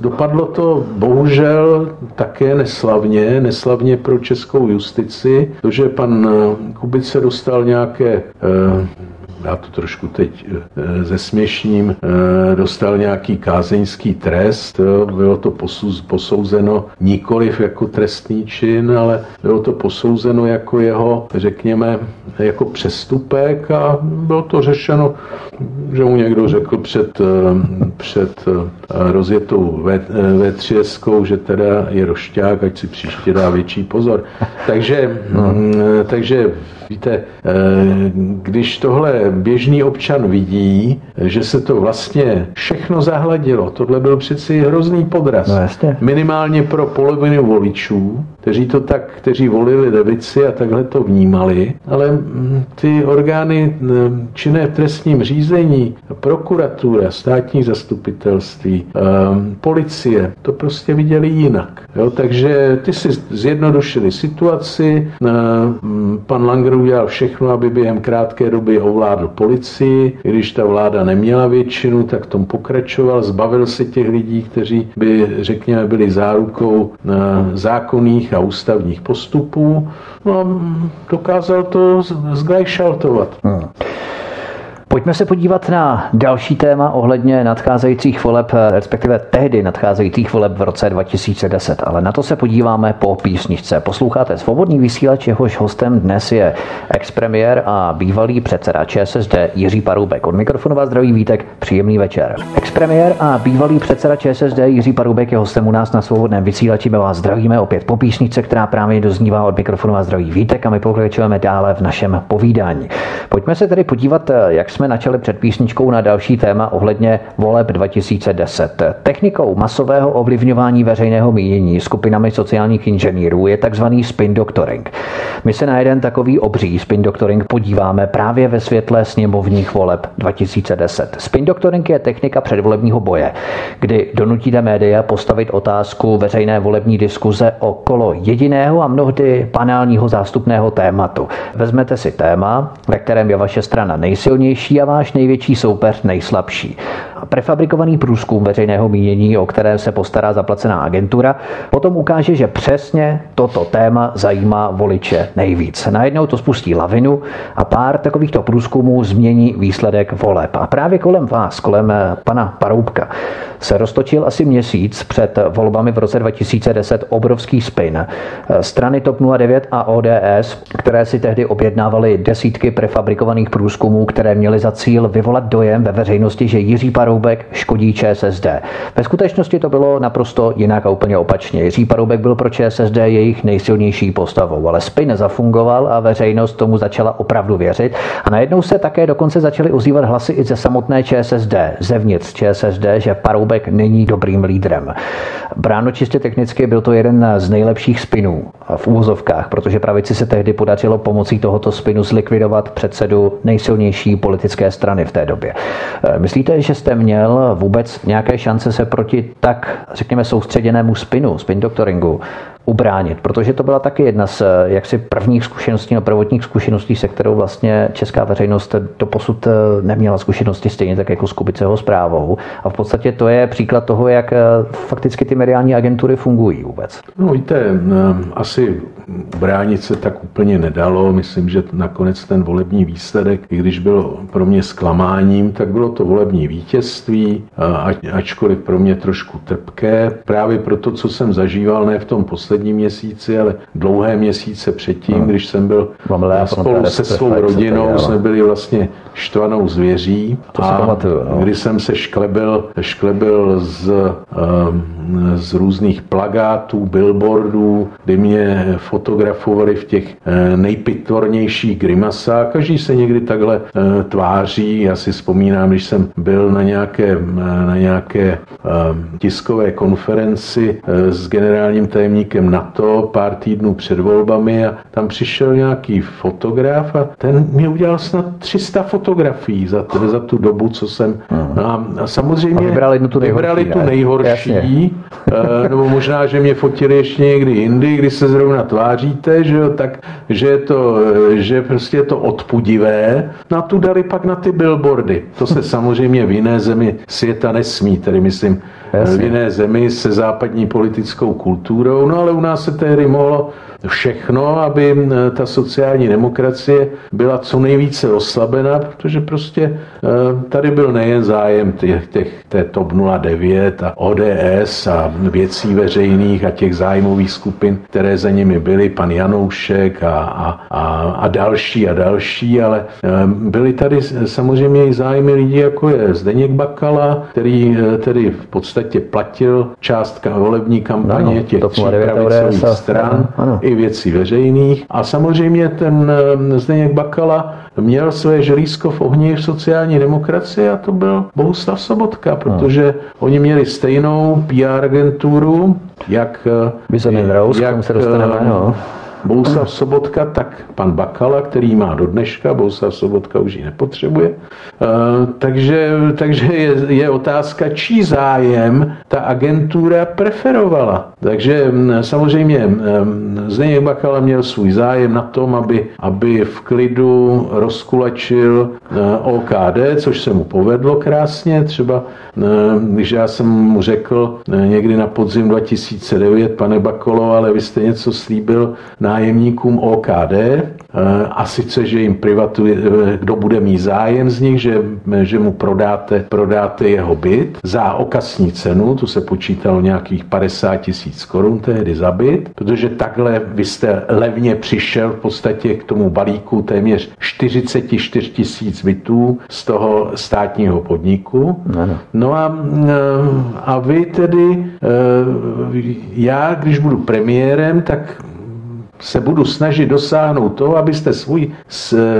dopadlo to bohužel také neslavně, neslavně pro českou justici, to, že pan eh, Kubice dostal nějaké já to trošku teď eh, zesměšním, eh, dostal nějaký kázeňský trest, bylo to posouzeno nikoliv jako trestný čin, ale bylo to posouzeno jako jeho, řekněme, jako přestupek a bylo to řešeno, že mu někdo řekl před, eh, před rozjetou V3, že teda je rošťák, ať si příště dá větší pozor. Takže, no. takže víte, když tohle běžný občan vidí, že se to vlastně všechno zahladilo. Tohle byl přeci hrozný podraz. No jasně. Minimálně pro polovinu voličů, kteří to tak, kteří volili levici a takhle to vnímali, ale mm, ty orgány mm, činné v trestním řízení, prokuratura, státní zastupitelství, ehm, policie, to prostě viděli jinak. Jo, takže ty si zjednodušili situaci, pan Langer udělal všechno, aby během krátké doby ovládl policii. Když ta vláda neměla většinu, tak tom pokračoval, zbavil se těch lidí, kteří by, řekněme, byli zárukou zákonných a ústavních postupů. No a dokázal to zglajšaltovat. Hmm. Pojďme se podívat na další téma ohledně nadcházejících voleb, respektive tehdy nadcházejících voleb v roce 2010, ale na to se podíváme po písničce. Posloucháte svobodný vysílač, jehož hostem dnes je expremiér a bývalý předseda ČSSD Jiří Paroubek. Od mikrofonu vás zdraví Vítek, příjemný večer. Expremiér a bývalý předseda ČSSD Jiří Paroubek je hostem u nás na svobodném vysílači. My vás zdravíme opět po písničce, která právě doznívá od mikrofonu vás zdraví Vítek a my pokračujeme dále v našem povídání. Pojďme se tedy podívat, jak jsme načali před písničkou na další téma ohledně voleb 2010. Technikou masového ovlivňování veřejného mínění skupinami sociálních inženýrů je tzv. spin doctoring. My se na jeden takový obří spin doctoring podíváme právě ve světle sněmovních voleb 2010. Spin doctoring je technika předvolebního boje, kdy donutíte média postavit otázku veřejné volební diskuze okolo jediného a mnohdy banálního zástupného tématu. Vezmete si téma, ve kterém je vaše strana nejsilnější a váš největší soupeř nejslabší. Prefabrikovaný průzkum veřejného mínění, o které se postará zaplacená agentura, potom ukáže, že přesně toto téma zajímá voliče nejvíc. Najednou to spustí lavinu a pár takovýchto průzkumů změní výsledek voleb. A právě kolem vás, kolem pana Paroubka, se roztočil asi měsíc před volbami v roce 2010 obrovský spin. Strany TOP 09 a ODS, které si tehdy objednávaly desítky prefabrikovaných průzkumů, které měly za cíl vyvolat dojem ve veřejnosti, že Jiří Paroubek škodí ČSSD. Ve skutečnosti to bylo naprosto jinak a úplně opačně. Jiří Paroubek byl pro ČSSD jejich nejsilnější postavou, ale spin nezafungoval a veřejnost tomu začala opravdu věřit. A najednou se také dokonce začaly ozývat hlasy i ze samotné ČSSD, zevnitř ČSSD, že Paroubek není dobrým lídrem. Bráno čistě technicky byl to jeden z nejlepších spinů v úvozovkách, protože pravici se tehdy podařilo pomocí tohoto spinu zlikvidovat předsedu nejsilnější politické strany v té době. E, myslíte, že jste měl vůbec nějaké šance se proti tak, řekněme, soustředěnému spinu, spin doctoringu, ubránit, protože to byla taky jedna z jaksi prvních zkušeností, no prvotních zkušeností, se kterou vlastně česká veřejnost do posud eh, neměla zkušenosti stejně tak jako s Kubiceho zprávou. A v podstatě to je příklad toho, jak eh, fakticky ty mediální agentury fungují vůbec. No víte, eh, asi bránit se tak úplně nedalo. Myslím, že nakonec ten volební výsledek, i když byl pro mě zklamáním, tak bylo to volební vítězství, ačkoliv pro mě trošku trpké. Právě proto, co jsem zažíval, ne v tom posledním měsíci, ale dlouhé měsíce předtím, no. když jsem byl spolu se svou rodinou, jsme byli vlastně štvanou zvěří to a pamatuju, no. když jsem se šklebil, šklebil z, um, z různých plagátů, billboardů, kdy mě fotografovali v těch eh, nejpitvornějších grimasách. Každý se někdy takhle eh, tváří. Já si vzpomínám, když jsem byl na nějaké, eh, na nějaké tiskové konferenci s generálním tajemníkem NATO pár týdnů před volbami a tam přišel nějaký fotograf a ten mi udělal snad 300 fotografií za, za tu dobu, co jsem... A, a samozřejmě a vybrali tu nejhorší, vybrali tu nejhorší nebo možná, že mě fotili ještě někdy jindy, kdy se zrovna tváříte, že jo, tak, že je to, že prostě je to odpudivé. No a tu dali pak na ty billboardy. To se samozřejmě v jiné zemi světa nesmí, tedy myslím Jasně. v jiné zemi se západní politickou kulturou, no ale u nás se tehdy mohlo všechno, aby ta sociální demokracie byla co nejvíce oslabena, protože prostě e, tady byl nejen zájem těch, těch, té TOP 09 a ODS a věcí veřejných a těch zájmových skupin, které za nimi byly, pan Janoušek a, a, a, a další a další, ale e, byly tady samozřejmě i zájmy lidí, jako je Zdeněk Bakala, který tedy v podstatě platil část volební kampaně no, těch tří stran, ano, ano. Věcí veřejných. A samozřejmě ten eh, Zdeněk Bakala měl své želízko v ohni v sociální demokracii a to byl Bohuslav Sobotka, protože no. oni měli stejnou PR agenturu, jak, Rose, jak se dostaneme, no Bohuslav Sobotka, tak pan Bakala, který má do dneška, Bohuslav Sobotka už ji nepotřebuje. Eh, takže, takže je, je otázka, čí zájem ta agentura preferovala. Takže mm, samozřejmě mm, Zdeněk Bakala měl svůj zájem na tom, aby, aby v klidu rozkulečil eh, OKD, což se mu povedlo krásně. Třeba eh, když já jsem mu řekl někdy na podzim 2009, pane Bakolo, ale vy jste něco slíbil na nájemníkům OKD, eh, a sice, že jim privatuje, eh, kdo bude mít zájem z nich, že, že mu prodáte, prodáte jeho byt za okasní cenu, tu se počítalo nějakých 50 tisíc korun tehdy za byt, protože takhle vy jste levně přišel v podstatě k tomu balíku téměř 44 tisíc bytů z toho státního podniku. Ano. No a, eh, a vy tedy, já když budu premiérem, tak se budu snažit dosáhnout toho, abyste svůj,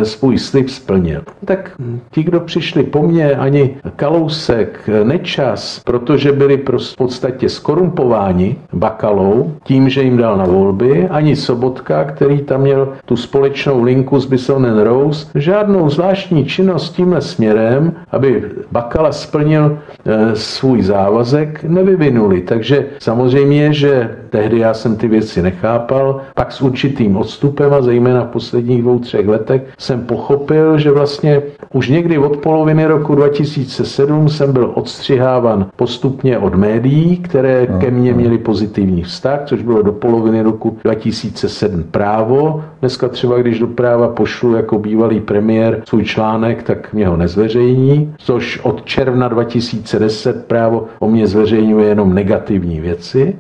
svůj slib splnil. Tak ti, kdo přišli po mně, ani Kalousek, Nečas, protože byli v podstatě skorumpováni Bakalou, tím, že jim dal na volby, ani Sobotka, který tam měl tu společnou linku s Bisonen Rose, žádnou zvláštní činnost tímhle směrem, aby Bakala splnil e, svůj závazek, nevyvinuli. Takže samozřejmě, že tehdy já jsem ty věci nechápal. Pak s určitým odstupem a zejména v posledních dvou, třech letech jsem pochopil, že vlastně už někdy od poloviny roku 2007 jsem byl odstřiháván postupně od médií, které ke mně měly pozitivní vztah, což bylo do poloviny roku 2007 právo. Dneska třeba, když do práva pošlu jako bývalý premiér svůj článek, tak mě ho nezveřejní, což od června 2010 právo o mě zveřejňuje jenom negativní věci.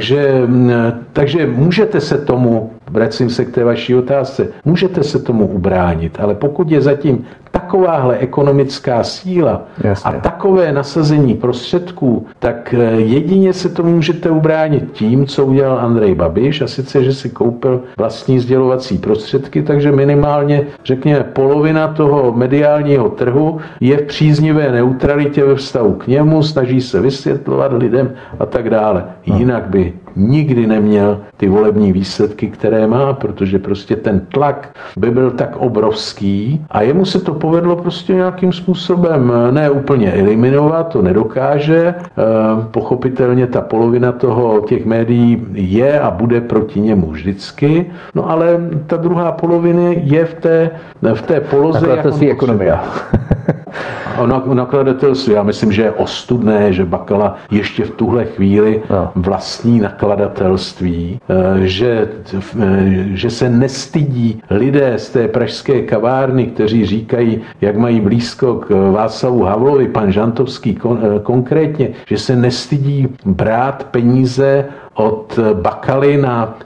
Takže, takže můžete se tomu, vracím se k té vaší otázce, můžete se tomu ubránit, ale pokud je zatím takováhle ekonomická síla Jasně. a takové nasazení prostředků, tak eh, jedině se to můžete ubránit tím, co udělal Andrej Babiš, a sice, že si koupil vlastní sdělovací prostředky, takže minimálně, řekněme, polovina toho mediálního trhu je v příznivé neutralitě ve vztahu k němu, snaží se vysvětlovat lidem a tak dále. No. Jinak by nikdy neměl ty volební výsledky, které má, protože prostě ten tlak by byl tak obrovský a jemu se to povedlo prostě nějakým způsobem ne úplně eliminovat, to nedokáže. Eh, pochopitelně ta polovina toho těch médií je a bude proti němu vždycky, no ale ta druhá polovina je v té, v té poloze. Nakladatelství ekonomia. O nakladatelství, já myslím, že je ostudné, že Bakala ještě v tuhle chvíli no. vlastní nakladatelství, eh, že, eh, že se nestydí lidé z té pražské kavárny, kteří říkají, jak mají blízko k Václavu Havlovi, pan Žantovský eh, konkrétně, že se nestydí brát peníze od Bakaly na,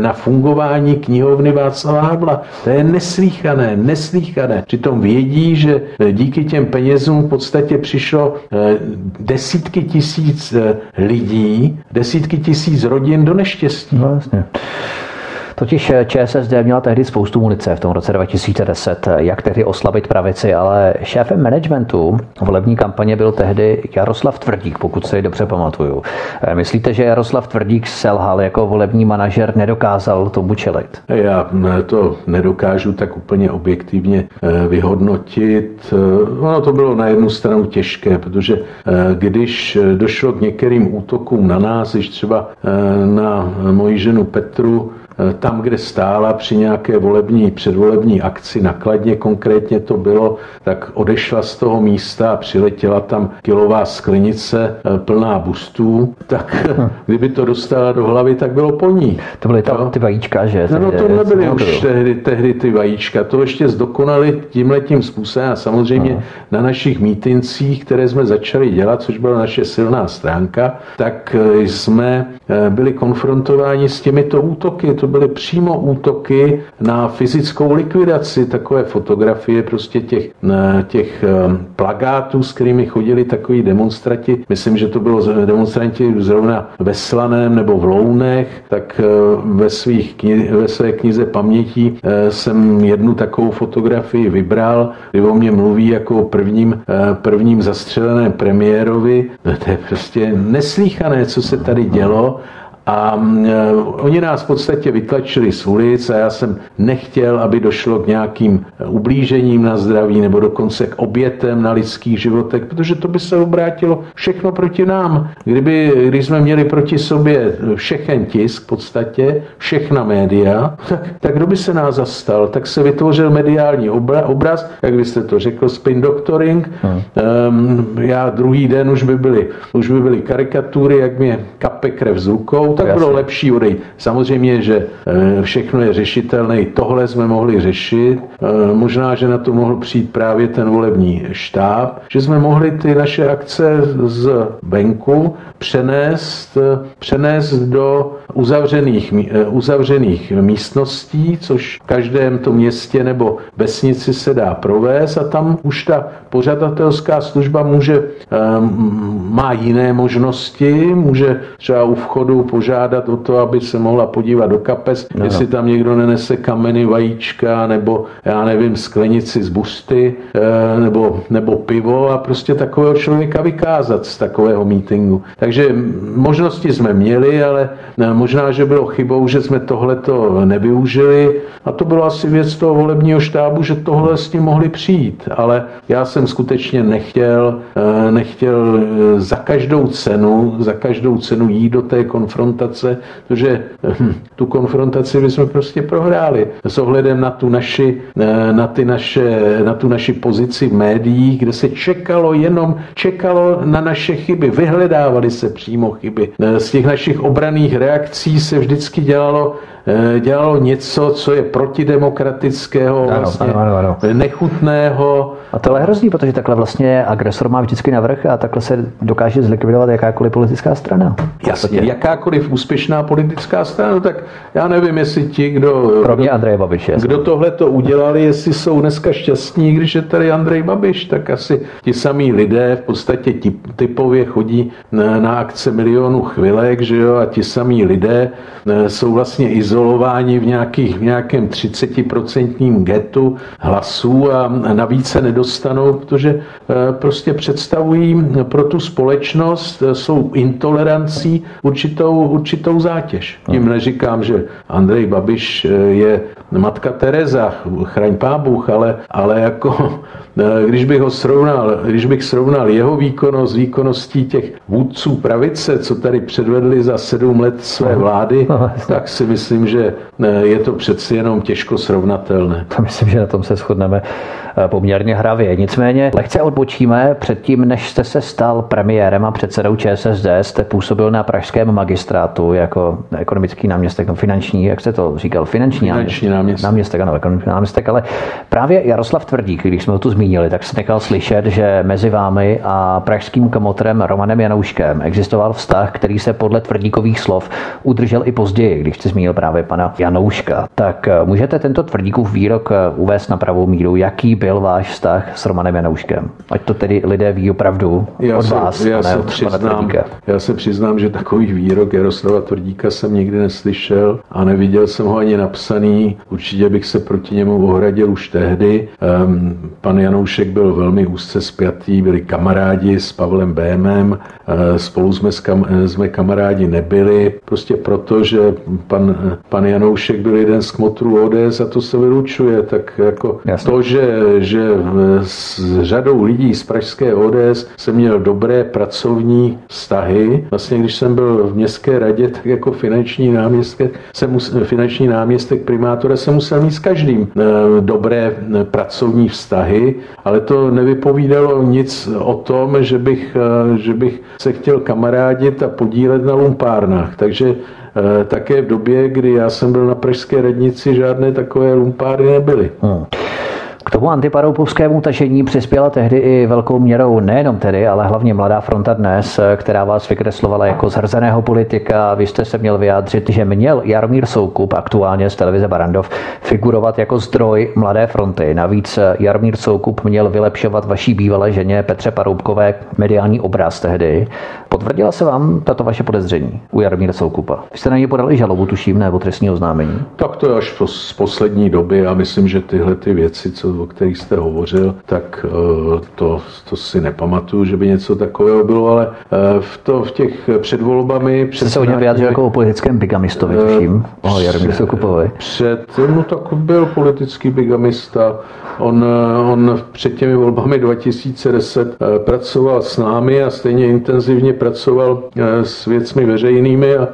na fungování knihovny Václava Havla. To je neslíchané, neslíchané. Přitom vědí, že díky těm penězům v podstatě přišlo eh, desítky tisíc eh, lidí, desítky tisíc rodin do neštěstí. Jasně. Totiž eh, ČSSD měla tehdy spoustu munice v tom roce 2010, eh, jak tehdy oslabit pravici, ale šéfem managementu volební kampaně byl tehdy Jaroslav Tvrdík, pokud se ji dobře pamatuju. Eh, myslíte, že Jaroslav Tvrdík selhal jako volební manažer, nedokázal tomu čelit? Já to nedokážu tak úplně objektivně vyhodnotit. Ono to bylo na jednu stranu těžké, protože když došlo k některým útokům na nás, když třeba na moji ženu Petru, Eh, tam, kde stála při nějaké volební, předvolební akci, nakladně konkrétně to bylo, tak odešla z toho místa a přiletěla tam kilová sklenice eh, plná bustů, tak hm. kdyby to dostala do hlavy, tak bylo po ní. To byly ta, ty vajíčka, že? No, no to nebyly už tehdy, tehdy ty vajíčka, to ještě zdokonali tímhletím způsobem a samozřejmě no. na našich mítincích, které jsme začali dělat, což byla naše silná stránka, tak eh, jsme byli konfrontováni s těmito útoky to byly přímo útoky na fyzickou likvidaci, takové fotografie prostě těch, těch ehm, plagátů, s kterými chodili takový demonstranti. Myslím, že to bylo demonstranti zrovna ve Slaném nebo v Lounech, tak eh, ve, svých kni- ve své knize pamětí eh, jsem jednu takovou fotografii vybral, kdy o mě mluví jako prvním, eh, prvním zastřeleném premiérovi. To je prostě neslíchané, co se tady dělo a mm, e, oni nás v podstatě vytlačili z ulic a já jsem nechtěl, aby došlo k nějakým ublížením na zdraví nebo dokonce k obětem na lidských životech, protože to by se obrátilo všechno proti nám. Kdyby, když jsme měli proti sobě všechen tisk v podstatě, všechna média, tak, tak kdo by se nás zastal? Tak se vytvořil mediální obra, obraz, jak byste to řekl, spin doctoring. Hmm. Um, já druhý den už by byly, už by byly karikatury, jak mě kape krev z rukou, tak Jasně. bylo lepší odejít. Samozřejmě, že eh, všechno je řešitelné, i tohle jsme mohli řešit. Eh, možná, že na to mohl přijít právě ten volební štáb, že jsme mohli ty naše akce z venku přenést, eh, přenést do uzavřených, uzavřených místností, což v každém tom městě nebo vesnici se dá provést a tam už ta pořadatelská služba může, má jiné možnosti, může třeba u vchodu požádat o to, aby se mohla podívat do kapes, no. jestli tam někdo nenese kameny, vajíčka, nebo já nevím, sklenici z busty, eh, nebo, nebo pivo a prostě takového člověka vykázat z takového meetingu. Takže možnosti jsme měli, ale eh, možná, že bylo chybou, že jsme tohleto nevyužili a to bylo asi věc toho volebního štábu, že tohle s tím mohli přijít, ale já jsem skutečně nechtěl, eh, nechtěl za každou cenu, za každou cenu jít do té konfrontace konfrontace, protože hm, tu konfrontaci bychom prostě prohráli. S ohledem na tu naši, eh, na, ty naše, na tu naši pozici v médiích, kde se čekalo jenom, čekalo na naše chyby, vyhledávali se přímo chyby. Eh, z těch našich obraných reakcí se vždycky dělalo dělalo něco, co je protidemokratického, ano, vlastně ano, ano, ano. nechutného. A to je hrozný, protože takhle vlastně agresor má vždycky navrh a takhle se dokáže zlikvidovat jakákoliv politická strana. Jasně, jakákoliv úspěšná politická strana, tak já nevím, jestli ti, kdo... Pro mě Andrej Babiš. Jasný. Kdo tohle to udělali, jestli jsou dneska šťastní, když je tady Andrej Babiš, tak asi ti samí lidé v podstatě typově chodí na, na akce milionů chvilek, že jo, a ti samí lidé eh, jsou vlastně izolovaní izolováni v, nějakých, v nějakém 30% getu hlasů a navíc se nedostanou, protože eh, prostě představují pro tu společnost, eh, jsou intolerancí určitou, určitou zátěž. Tím neříkám, že Andrej Babiš eh, je matka Tereza, chraň pábuch, ale, ale jako když bych ho srovnal, když bych srovnal jeho výkonnost s výkonností těch vůdců pravice, co tady předvedli za sedm let své vlády, tak si myslím, že je to přeci jenom těžko srovnatelné. To myslím, že na tom se shodneme eh, poměrně hravě. Nicméně lehce odbočíme. Předtím, než jste se stal premiérem a předsedou ČSSD, jste působil na pražském magistrátu jako ekonomický náměstek, no finanční, jak jste to říkal, finanční, finanční náměstek. náměstek. ano, ekonomický náměstek, ale právě Jaroslav Tvrdík, když jsme ho tu zmínili, tak se nechal slyšet, že mezi vámi a pražským komotrem Romanem Janouškem existoval vztah, který se podle Tvrdíkových slov udržel i později, když jste zmínil právě pana Janouška. Tak eh, můžete tento Tvrdíkův výrok eh, uvést na pravou míru? Jaký byl váš vztah s Romanem Janouškem? Ať to tedy lidé ví opravdu já od se, vás, já se přiznám, Já se přiznám, že takový výrok Jaroslava Tvrdíka jsem nikdy neslyšel a neviděl jsem ho ani napsaný. Určitě bych se proti němu ohradil už tehdy. Um, pan Janoušek byl velmi úzce spjatý, byli kamarádi s Pavlem Bémem, eh, spolu jsme, s kam, jsme kamarádi nebyli, prostě proto, že pan, pan Janoušek byl jeden z kmotrů ODS a to se vylučuje, tak jako Jasně. to, že, že s řadou lidí z pražské ODS jsem měl dobré pracovní vztahy. Vlastně, když jsem byl v městské radě, tak jako finanční náměstek, jsem musel, finanční náměstek primátora jsem musel mít s každým eh, dobré eh, pracovní vztahy, ale to nevypovídalo nic o tom, že bych, eh, že bych se chtěl kamarádit a podílet na lumpárnách. Takže také v době, kdy já jsem byl na pražské radnici, žádné takové lumpáry nebyly. Hmm. Tomu antiparoupovskému tažení přispěla tehdy i velkou měrou nejenom tedy, ale hlavně Mladá fronta dnes, která vás vykreslovala jako zhrzeného politika. Vy jste se měl vyjádřit, že měl Jaromír Soukup, aktuálně z televize Barandov, figurovat jako zdroj Mladé fronty. Navíc Jaromír Soukup měl vylepšovat vaší bývalé ženě Petře Paroubkové mediální obraz tehdy. Potvrdila se vám tato vaše podezření u Jaromíra Soukupa? Vy jste na něj podali žalobu, tuším, nebo trestní oznámení? Tak to je až z poslední doby. Já myslím, že tyhle ty věci, co o kterých jste hovořil, tak eh, to, to si nepamatuju, že by něco takového bylo, ale eh, v, to, v těch před volbami... Před se o něm vyjádřil jako o politickém bigamistovi, eh, tuším, o Jaromíru Soukupovi. Před, no tak byl politický bigamista. On, on před těmi volbami 2010 pracoval s námi a stejně intenzivně pracoval s věcmi veřejnými a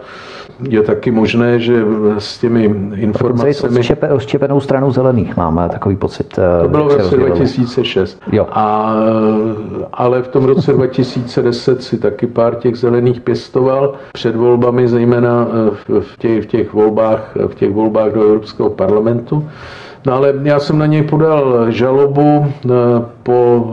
je taky možné, že s těmi informacemi... S čepenou stranou zelených máme takový pocit. To bylo v roce 2006. Jo. A, ale v tom roce 2010 si taky pár těch zelených pěstoval před volbami, zejména eh, v těch, v těch volbách, v těch volbách do Evropského parlamentu. No ale já jsem na něj podal žalobu eh, po,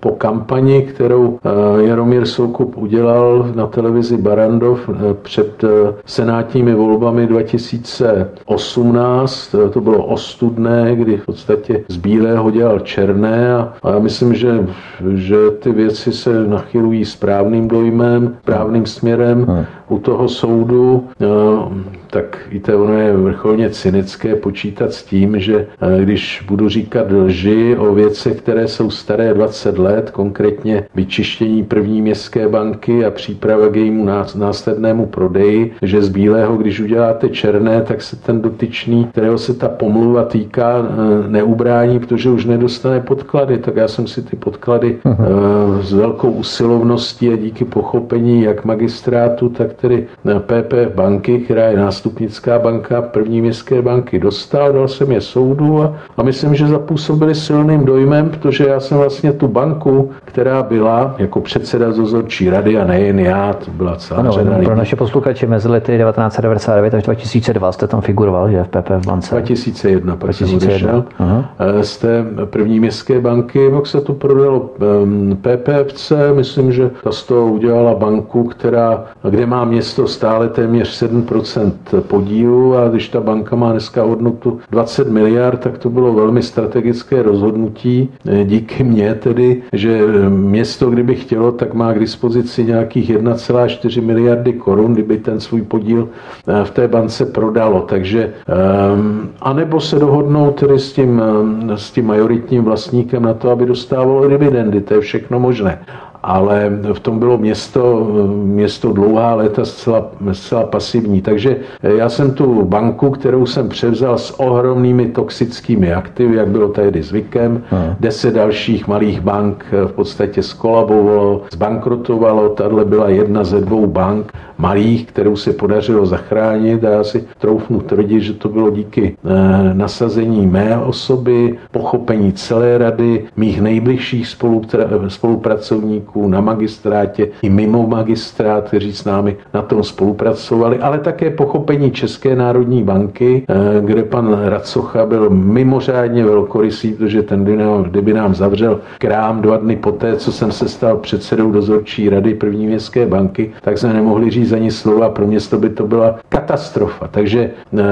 po kampani, kterou eh, Jaromír Soukup udělal na televizi Barandov eh, před senátními volbami 2018. To bylo ostudné, kdy v podstatě z bílého dělal černé a, a já myslím, že, že ty věci se nachylují správným dojmem, správným směrem. Hmm. U toho soudu tak víte, ono je vrcholně cynické počítat s tím, že eh, když budu říkat lži o věcech, které jsou staré 20 let, konkrétně vyčištění první městské banky a příprava k jejímu následnému prodeji, že z bílého, když uděláte černé, tak se ten dotyčný, kterého se ta pomluva týká, eh, neubrání, protože už nedostane podklady. Tak já jsem si ty podklady uh-huh. s velkou usilovností a díky pochopení jak magistrátu, tak tedy PP banky, která je nástupnická banka první městské banky, dostal, dal jsem je soudu a, a myslím, že zapůsobili silným dojmem, protože já jsem vlastně tu banku, která byla jako předseda dozorčí rady a nejen já, to byla celá ano, řada Pro naše posluchače mezi lety 1999 až 2002 jste tam figuroval, že v PP v bance? 2001, pak 2001. jsem odešel z té první městské banky, pak se to prodalo PPFC, myslím, že ta z toho udělala banku, která, kde má město stále téměř 7% podílu a když ta banka má dneska hodnotu 20 miliard, tak to bylo velmi strategické rozhodnutí díky mně tedy, že město, kdyby chtělo, tak má k dispozici nějakých 1,4 miliardy korun, kdyby ten svůj podíl eh, v té bance prodalo. Takže ehm, anebo se dohodnou tedy s tím, eh, s tím majoritním vlastníkem na to, aby dostávalo dividendy. To je všechno možné ale v tom bylo město, město dlouhá léta zcela, zcela pasivní. Takže já jsem tu banku, kterou jsem převzal s ohromnými toxickými aktivy, jak bylo tehdy zvykem, hmm. deset dalších malých bank v podstatě skolabovalo, zbankrotovalo, tahle byla jedna ze dvou bank malých, kterou se podařilo zachránit. A já si troufnu tvrdit, že to bylo díky eh, nasazení mé osoby, pochopení celé rady, mých nejbližších spolupracovníků na magistrátě i mimo magistrát, kteří s námi na tom spolupracovali, ale také pochopení České národní banky, eh, kde pan Racocha byl mimořádně velkorysý, protože ten, kdyby nám zavřel krám dva dny poté, co jsem se stal předsedou dozorčí rady první městské banky, tak jsme nemohli říct ani slova. Pro město by to byla katastrofa. Takže eh,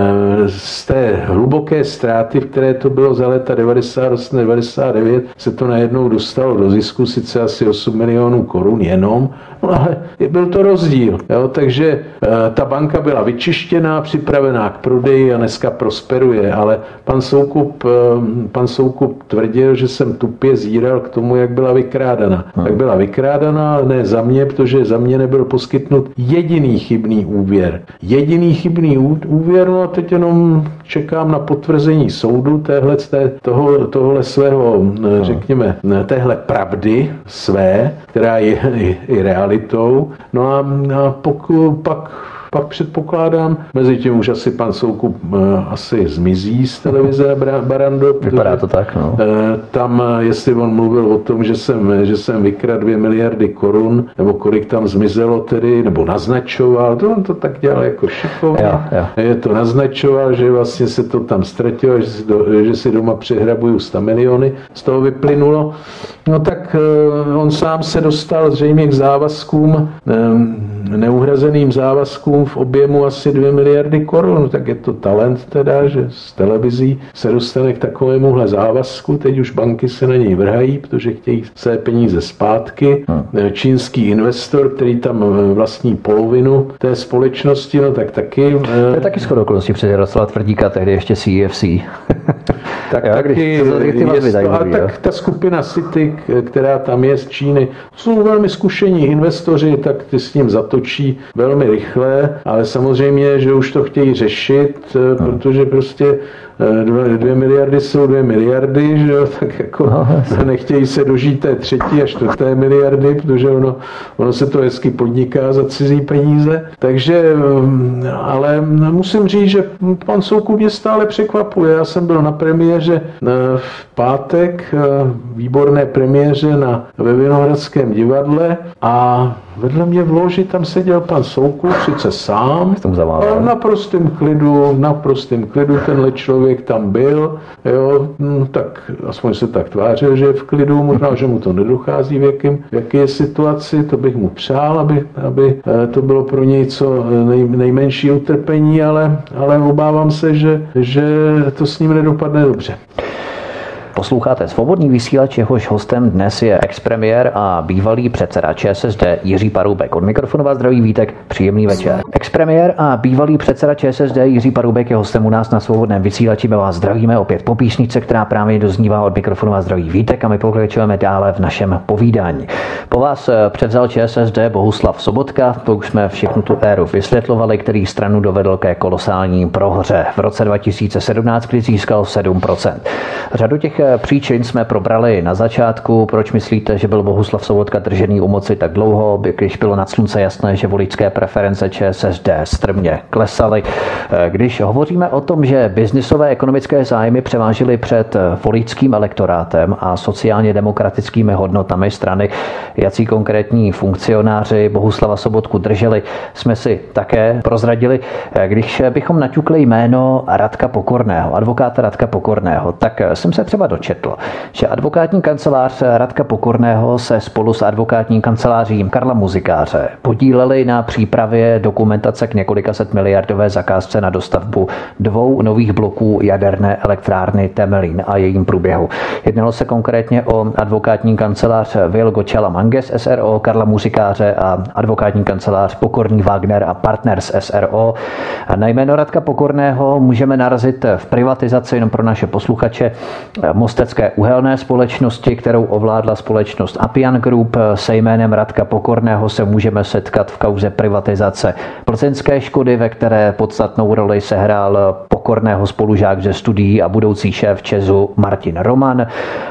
z té hluboké ztráty, v které to bylo za léta 98-99, se to najednou dostalo do zisku, sice asi 8 milionů korun jenom, no ale byl to rozdíl. Jo? Takže eh, ta banka byla vyčištěná, připravená k prodeji a dneska prosperuje, ale pan Soukup, eh, pan Soukup tvrdil, že jsem tupě zíral k tomu, jak byla vykrádaná. Hmm. Jak byla vykrádaná, ne za mě, protože za mě nebyl poskytnut jediný chybný úvěr. Jediný chybný úvěr, no a teď jenom čekám na potvrzení soudu téhle, toho, tohle svého, eh, řekněme, téhle pravdy své, která je i realitou. No a, a pokud pak pak předpokládám, mezi tím už asi pan Soukup eh, asi zmizí z televize Barando. Vypadá to tak, no. Eh, tam, eh, jestli on mluvil o tom, že jsem, že jsem vykradl dvě miliardy korun, nebo kolik tam zmizelo tedy, nebo naznačoval, to on to tak dělal jako šikovně. Je to naznačoval, že vlastně se to tam ztratilo, že si, do, že si doma přehrabuju 100 miliony, z toho vyplynulo. No tak on sám se dostal zřejmě k závazkům, neuhrazeným závazkům v objemu asi 2 miliardy korun, tak je to talent teda, že z televizí se dostane k takovémuhle závazku, teď už banky se na něj vrhají, protože chtějí své peníze zpátky. Hmm. Čínský investor, který tam vlastní polovinu té společnosti, no tak taky... To je taky skoro okolností před Jaroslava Tvrdíka, tehdy ještě CFC. tak jo, taky, když to, ty je, to, a tak ta skupina City, která tam je z Číny, jsou velmi zkušení investoři, tak ty s ním zatočí velmi rychle, ale samozřejmě, že už to chtějí řešit, no. protože prostě Eh, dvě miliardy jsou dvě miliardy, že jo, tak jako no, nechtějí se dožít té třetí a čtvrté miliardy, protože ono, ono se to hezky podniká za cizí peníze. Takže, mm, ale musím říct, že pan Soukup mě stále překvapuje. Já jsem byl na premiéře eh, v pátek, eh, výborné premiéře na, ve Vinohradském divadle a Vedle mě v loži tam seděl pan Soukup, sice sám, ale na prostém klidu, na prostém klidu tenhle člověk tam byl, jo, hm, tak aspoň se tak tvářil, že je v klidu, možná, že mu to nedochází, v, jakým, v jaké je situaci, to bych mu přál, aby, aby eh, to bylo pro něj co nej, nejmenší utrpení, ale, ale obávám se, že, že to s ním nedopadne dobře. Posloucháte svobodný vysílač, jehož hostem dnes je expremiér a bývalý předseda ČSSD Jiří Paroubek. Od mikrofonu vás zdraví Vítek, příjemný večer. Expremiér a bývalý předseda ČSSD Jiří Paroubek je hostem u nás na svobodném vysílači. My vás zdravíme opět po píšnice, která právě doznívá od mikrofonu vás zdraví Vítek a my pokračujeme dále v našem povídání. Po vás eh, převzal ČSSD Bohuslav Sobotka, to už jsme všechnu tu éru vysvětlovali, který stranu dovedl ke kolosální prohře v roce 2017, kdy získal 7%. Řadu těch příčin jsme probrali na začátku. Proč myslíte, že byl Bohuslav Sobotka držený u moci tak dlouho, když bylo nad slunce jasné, že voličské preference ČSSD strmě klesaly? Když hovoříme o tom, že biznisové ekonomické zájmy převážily před voličským elektorátem a sociálně demokratickými hodnotami strany, jací konkrétní funkcionáři Bohuslava Sobotku drželi, jsme si také prozradili. Když bychom naťukli jméno Radka Pokorného, advokáta Radka Pokorného, tak jsem se třeba dočetl, že advokátní kancelář Radka Pokorného se spolu s advokátní kanceláří Karla Muzikáře podíleli na přípravě dokumentace k několika set miliardové zakázce na dostavbu dvou nových bloků jaderné elektrárny Temelín a jejím průběhu. Jednalo se konkrétně o advokátní kancelář Vil Gočela Manges SRO, Karla Muzikáře a advokátní kancelář Pokorný Wagner a Partners SRO. A na jméno Radka Pokorného můžeme narazit v privatizaci jenom pro naše posluchače Mostecké uhelné společnosti, kterou ovládla společnost Apian Group. Se jménem Radka Pokorného se můžeme setkat v kauze privatizace plzeňské škody, ve které podstatnou roli sehrál Pokorného spolužák ze studií a budoucí šéf Česu Martin Roman.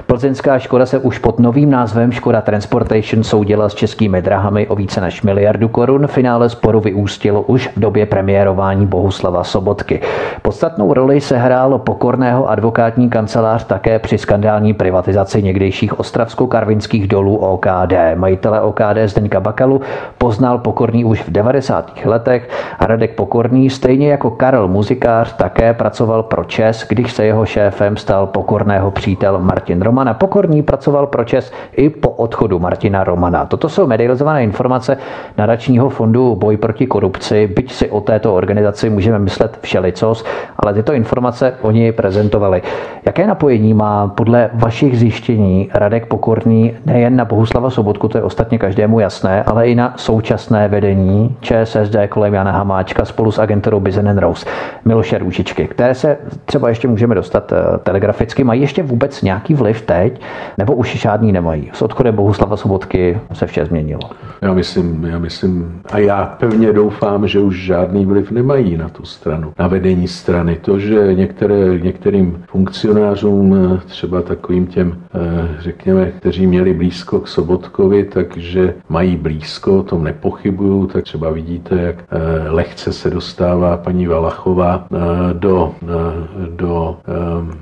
Plzeňská škoda se už pod novým názvem Škoda Transportation soudila s českými drahami o více než miliardu korun. Finále sporu vyústilo už v době premiérování Bohuslava Sobotky. Podstatnou roli se hrálo pokorného advokátní kancelář také při skandální privatizaci někdejších ostravsko-karvinských dolů OKD. Majitele OKD Zdeňka Bakalu poznal Pokorný už v 90. letech a Radek Pokorný, stejně jako Karel Muzikář, také pracoval pro Čes, když se jeho šéfem stal Pokorného přítel Martin Romana. Pokorný pracoval pro Čes i po odchodu Martina Romana. Toto jsou medializované informace nadačního fondu Boj proti korupci, byť si o této organizaci můžeme myslet všelicos, ale tyto informace oni prezentovali. Jaké napojení má podle vašich zjištění Radek Pokorný nejen na Bohuslava Sobotku, to je ostatně každému jasné, ale i na současné vedení ČSSD kolem Jana Hamáčka spolu s agenturou Bizen Rose, Miloše Růžičky, které se třeba ještě můžeme dostat eh, telegraficky, mají ještě vůbec nějaký vliv teď, nebo už žádný nemají? S odchodem Bohuslava Sobotky se vše změnilo. Já myslím, já myslím, a já pevně doufám, že už žádný vliv nemají na tu stranu, na vedení strany. To, že některé, některým funkcionářům, třeba takovým těm, eh, řekněme, kteří měli blízko k Sobotkovi, takže mají blízko, o tom nepochybuju, tak třeba vidíte, jak eh, lehce se dostává paní Valachová eh, do, do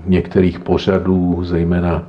některých pořadů, zejména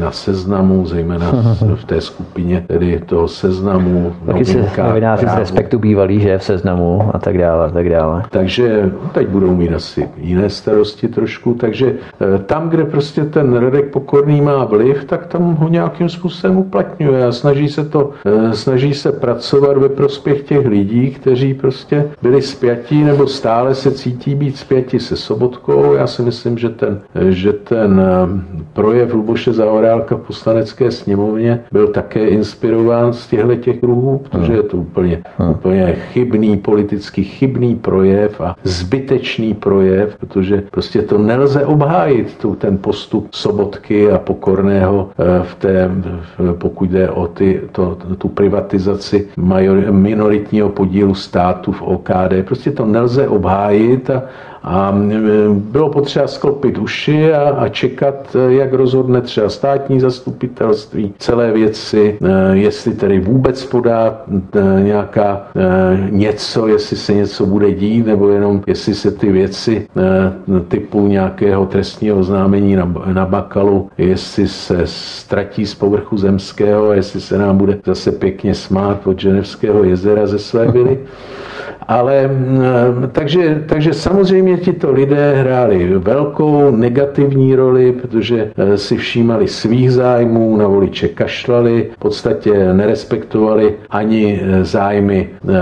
na seznamu, zejména v té skupině tedy toho seznamu. Taky se novináři z respektu bývalí, že v seznamu a tak dále, a tak dále. Takže teď budou mít asi jiné starosti trošku, takže eh, tam, kde prostě ten Radek Pokorný má vliv, tak tam ho nějakým způsobem uplatňuje a snaží se to, eh, snaží se pracovat ve prospěch těch lidí, kteří prostě byli spjatí nebo stále se cítí být spjatí se Sobotkou. Já si myslím, že ten, že ten eh, projev Luboše Zaorálka v poslanecké sněmovně byl také inspirován z těchto těch kruhů, protože je to úplně, úplně chybný, politicky chybný projev a zbytečný projev, protože prostě to nelze obhájit, tu, ten postup Sobotky a Pokorného eh, v té, pokud jde o ty, to, tu privatizaci major, minoritního podílu státu v OKD. Prostě to nelze obhájit a a e, bylo potřeba sklopit uši a, a čekat, e, jak rozhodne třeba státní zastupitelství celé věci, e, jestli tedy vůbec podá nějaká něco, jestli se něco bude dít, nebo jenom jestli se ty věci typu nějakého trestního oznámení na, na Bakalu, jestli se ztratí z povrchu zemského, jestli se nám bude zase pěkně smát od Ženevského jezera ze své vily. Ale mm, takže, takže samozřejmě tito lidé hráli velkou negativní roli, protože eh, si všímali svých zájmů, na voliče kašlali, v podstatě nerespektovali ani eh, zájmy eh,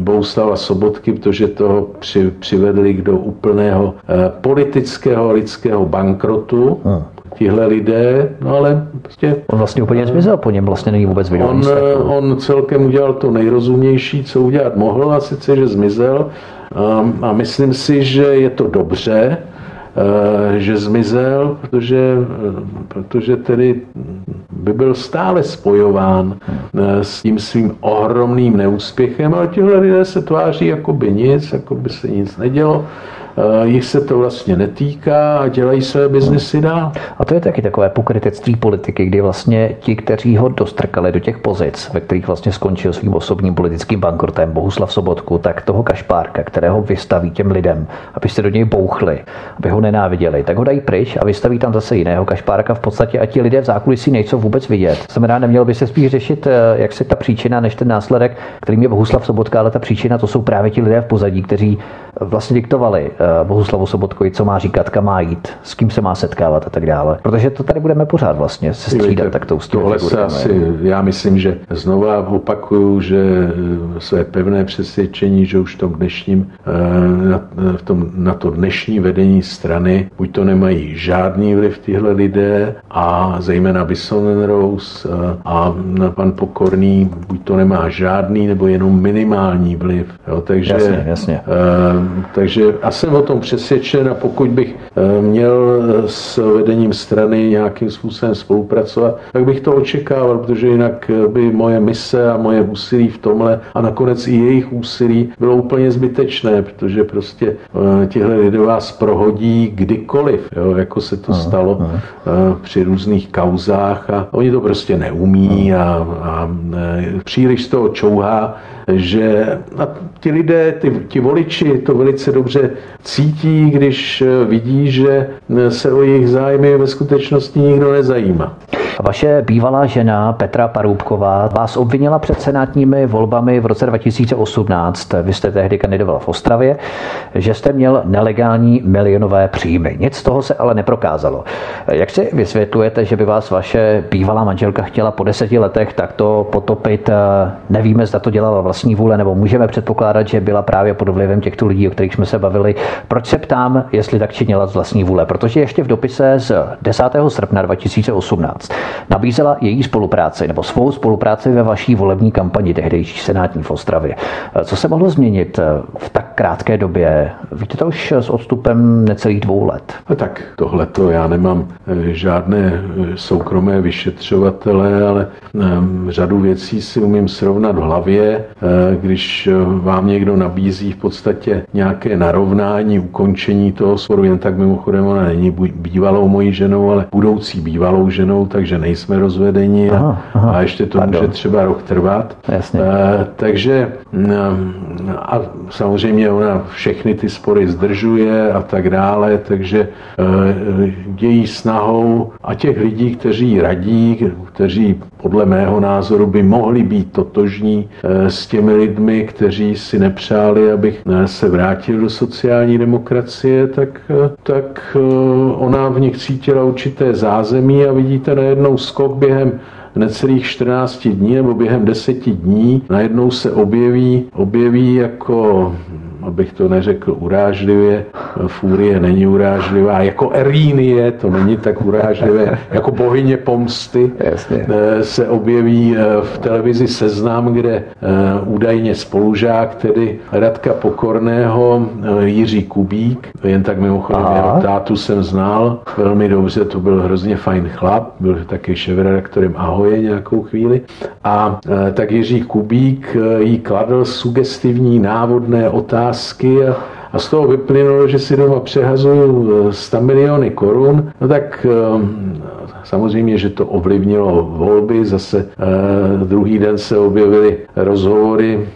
Bouslava Sobotky, protože toho při, přivedli do úplného politického lidského bankrotu. Hmm tihle lidé, no ale prostě... On vlastně úplně zmizel, po něm vlastně není vůbec vidět. On, on celkem udělal to nejrozumnější, co udělat mohl, a sice, že zmizel. A, a myslím si, že je to dobře, eh, že zmizel, protože, protože tedy by byl stále spojován eh, s tím svým ohromným neúspěchem, ale tihle lidé se tváří jako by nic, jako by se nic nedělo jich se to vlastně netýká a dělají své biznesy dál. A to je taky takové pokrytectví politiky, kdy vlastně ti, kteří ho dostrkali do těch pozic, ve kterých vlastně skončil svým osobním politickým bankrotem Bohuslav Sobotku, tak toho kašpárka, kterého vystaví těm lidem, aby se do něj bouchli, aby ho nenáviděli, tak ho dají pryč a vystaví tam zase jiného kašpárka v podstatě a ti lidé v zákulisí nejsou vůbec vidět. Znamená, neměl by se spíš řešit, eh, jak se ta příčina, než ten následek, kterým je Bohuslav Sobotka, ale ta příčina to jsou právě ti lidé v pozadí, kteří vlastně diktovali eh, Bohuslavu Sobotkovi, co má říkat, kam má jít, s kým se má setkávat a tak dále. Protože to tady budeme pořád vlastně se střídat tak tou Tohle se asi, já myslím, že znova opakuju, že eh, své pevné přesvědčení, že už v tom dnešním, na, v tom, na to dnešní vedení strany, buď to nemají žádný vliv tyhle lidé a zejména Bison Rose a pan Pokorný, buď to nemá žádný nebo jenom minimální vliv. Jo, takže, jasně, jasně. Uh, takže a jsem o tom přesvědčen a pokud bych uh, měl s vedením strany nějakým způsobem spolupracovat, tak bych to očekával, protože jinak by moje mise a moje úsilí v tomhle a nakonec i jejich úsilí bylo úplně zbytečné, protože prostě tihle lidé vás prohodí kdykoliv, jo, jako se to stalo při různých kauzách a oni to prostě neumí a, a příliš z toho čouhá, že ti lidé, ty, ti voliči to velice dobře cítí, když vidí, že se o jejich zájmy ve skutečnosti nikdo nezajímá. Vaše bývalá žena Petra Parůbková vás obvinila před senátními volbami v roce 2018. Vy jste tehdy kandidoval v Ostravě, že jste měl nelegální milionové příjmy. Nic z toho se ale neprokázalo. Jak si vysvětlujete, že by vás vaše bývalá manželka chtěla po deseti letech takto potopit? Nevíme, zda to dělala vlastní vůle, nebo můžeme předpokládat, že byla právě pod vlivem těchto lidí, o kterých jsme se bavili. Proč se ptám, jestli tak činila z vlastní vůle? Protože ještě v dopise z 10. srpna 2018 nabízela její spolupráci nebo svou spolupráci ve vaší volební kampani tehdejší senátní v Ostravě. Co se mohlo změnit v tak krátké době? Víte to už s odstupem necelých dvou let. No tak tohle to já nemám eh, žádné eh, soukromé vyšetřovatele, ale ehm, řadu věcí si umím srovnat v hlavě, eh, když vám někdo nabízí v podstatě nějaké narovnání, ukončení toho sporu, jen tak mimochodem ona není bývalou mojí ženou, ale budoucí bývalou ženou, takže nejsme rozvedeni aha, aha, a ještě to pardon. může třeba rok trvat. Jasně. E, takže a samozřejmě ona všechny ty spory zdržuje a tak dále, takže její snahou a těch lidí, kteří radí, kteří podle mého názoru by mohli být totožní e, s těmi lidmi, kteří si nepřáli, abych se vrátil do sociální demokracie, tak, tak ona v nich cítila určité zázemí a vidíte najednou skok během necelých 14 dní nebo během 10 dní najednou se objeví, objeví jako abych to neřekl urážlivě, Fúrie není urážlivá, jako Erínie, to není tak urážlivé, jako bohyně pomsty Jasně. Eh, se objeví eh, v televizi Seznam, kde eh, údajně spolužák, tedy Radka Pokorného, Jiří Kubík, jen tak mimochodem jeho tátu jsem znal velmi dobře, to byl hrozně fajn chlap, byl taky šéfredaktorem Ahoje nějakou chvíli. A tak Jiří Kubík jí kladl sugestivní návodné otázky a, z toho vyplynulo, že si doma přehazuju 100 eh, miliony korun, no tak eh, Samozřejmě, že to ovlivnilo volby, zase eh, druhý den se objevily rozhovory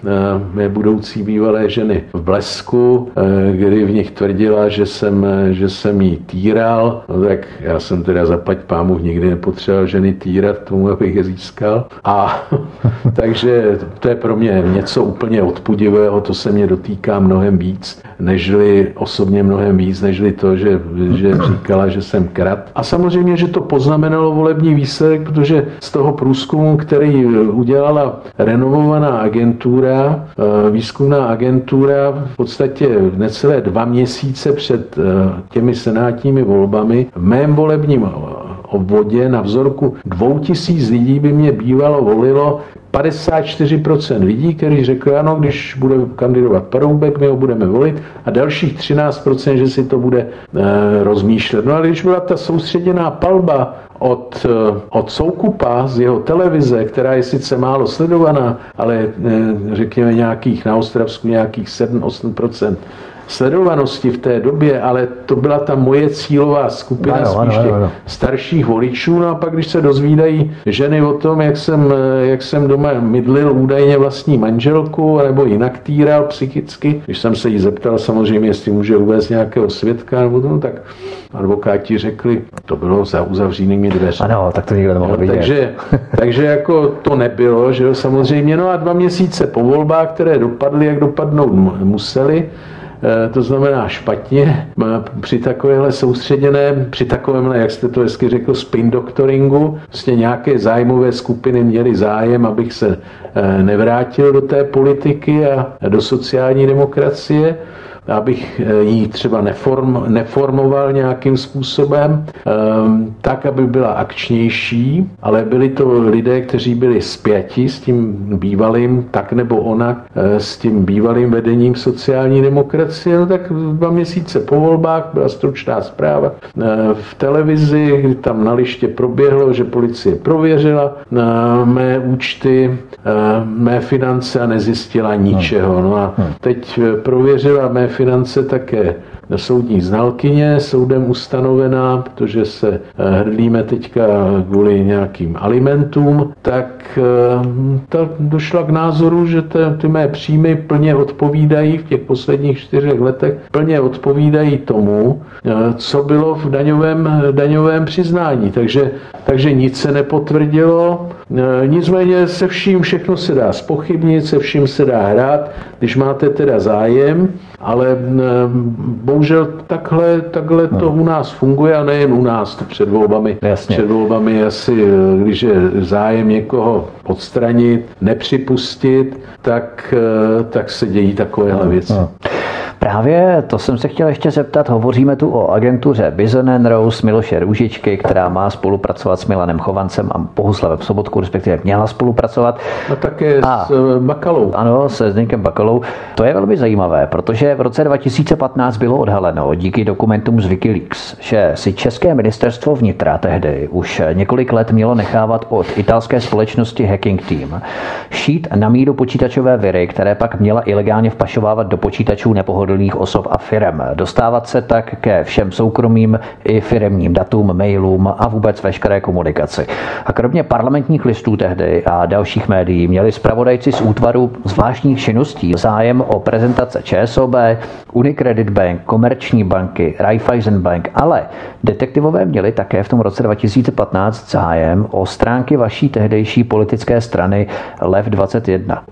mé budoucí bývalé ženy v Blesku, kdy v nich tvrdila, že jsem, že jsem jí týral, no tak já jsem teda zapať pámu nikdy nepotřeboval ženy týrat tomu, abych je získal. A takže to je pro mě něco úplně odpudivého, to se mě dotýká mnohem víc, nežli osobně mnohem víc, nežli to, že, že říkala, že jsem krat. A samozřejmě, že to poznám znamenalo volební výsledek, protože z toho průzkumu, který udělala renovovaná agentura, eh, výzkumná agentura v podstatě necelé dva měsíce před eh, těmi senátními volbami v mém volebním obvodě na vzorku 2000 lidí by mě bývalo volilo 54% lidí, kteří řekli, ano, když bude kandidovat Paroubek, my ho budeme volit a dalších 13%, že si to bude e, rozmýšlet. No a když byla ta soustředěná palba od, eh, od Soukupa z jeho televize, která je sice málo sledovaná, ale e, řekněme nějakých na Ostravsku nějakých 7-8% sledovanosti v té době, ale to byla ta moje cílová skupina ano, spíš ano, ano. starších voličů. No a pak, když se dozvídají ženy o tom, jak jsem, jak jsem doma mydlil údajně vlastní manželku, nebo jinak týral psychicky, když jsem se jí zeptal samozřejmě, jestli může uvést nějakého svědka, nebo to, no, tak advokáti řekli, to bylo za uzavřenými dveřmi. Ano, tak to nikdo nemohl vidět. Takže, takže jako to nebylo, že jo, samozřejmě. No a dva měsíce po volbách, které dopadly, jak dopadnout museli, eh, to znamená špatně, při takovéhle soustředěném, při takovémhle, jak jste to hezky řekl, spin doktoringu, vlastně nějaké zájmové skupiny měly zájem, abych se eh, nevrátil do té politiky a do sociální demokracie abych eh, ji třeba neform, neformoval nějakým způsobem, ehm, tak, aby byla akčnější, ale byli to lidé, kteří byli spjati s tím bývalým, tak nebo onak, eh, s tím bývalým vedením sociální demokracie, no tak dva měsíce po volbách byla stručná zpráva eh, v televizi, kdy tam na liště proběhlo, že policie prověřila mé účty, mé finance a nezjistila ničeho. No. A teď prověřila mé finance také soudní znalkyně, soudem ustanovená, protože se eh, hrdlíme teďka kvůli nějakým alimentům, tak eh, ta došla k názoru, že ty mé příjmy plně odpovídají v těch posledních čtyřech letech, plně odpovídají tomu, eh, co bylo v daňovém, daňovém přiznání. Takže, takže nic se nepotvrdilo, nicméně se vším všechno se dá spochybnit, se vším se dá hrát, když máte teda zájem, ale bohužel takhle, takhle to u nás funguje a nejen u nás před volbami. Jasně. Před volbami asi, když je zájem někoho odstranit, nepřipustit, tak, tak se dějí takovéhle věci. No. Právě to jsem se chtěl ještě zeptat. Hovoříme tu o agentuře Bizonen Rose Miloše Růžičky, která má spolupracovat s Milanem Chovancem a Bohuslavem Sobotkou, respektive měla spolupracovat. A také a, s eh, Bakalou. Ano, se Zdeňkem Bakalou. To je velmi zajímavé, protože v roce 2015 bylo odhaleno díky dokumentům z Wikileaks, že si České ministerstvo vnitra tehdy už několik let mělo nechávat od italské společnosti Hacking Team šít na míru počítačové viry, které pak měla ilegálně vpašovávat do počítačů nepohodlných pohodlných osob a firem. Dostávat se tak ke všem soukromým i firemním datům, mailům a vůbec veškeré komunikaci. A kromě parlamentních listů tehdy a dalších médií měli zpravodajci z útvaru zvláštních činností zájem o prezentace ČSOB, Unicredit Bank, Komerční banky, Raiffeisen Bank, ale detektivové měli také v tom roce 2015 zájem o stránky vaší tehdejší politické strany LEV 21.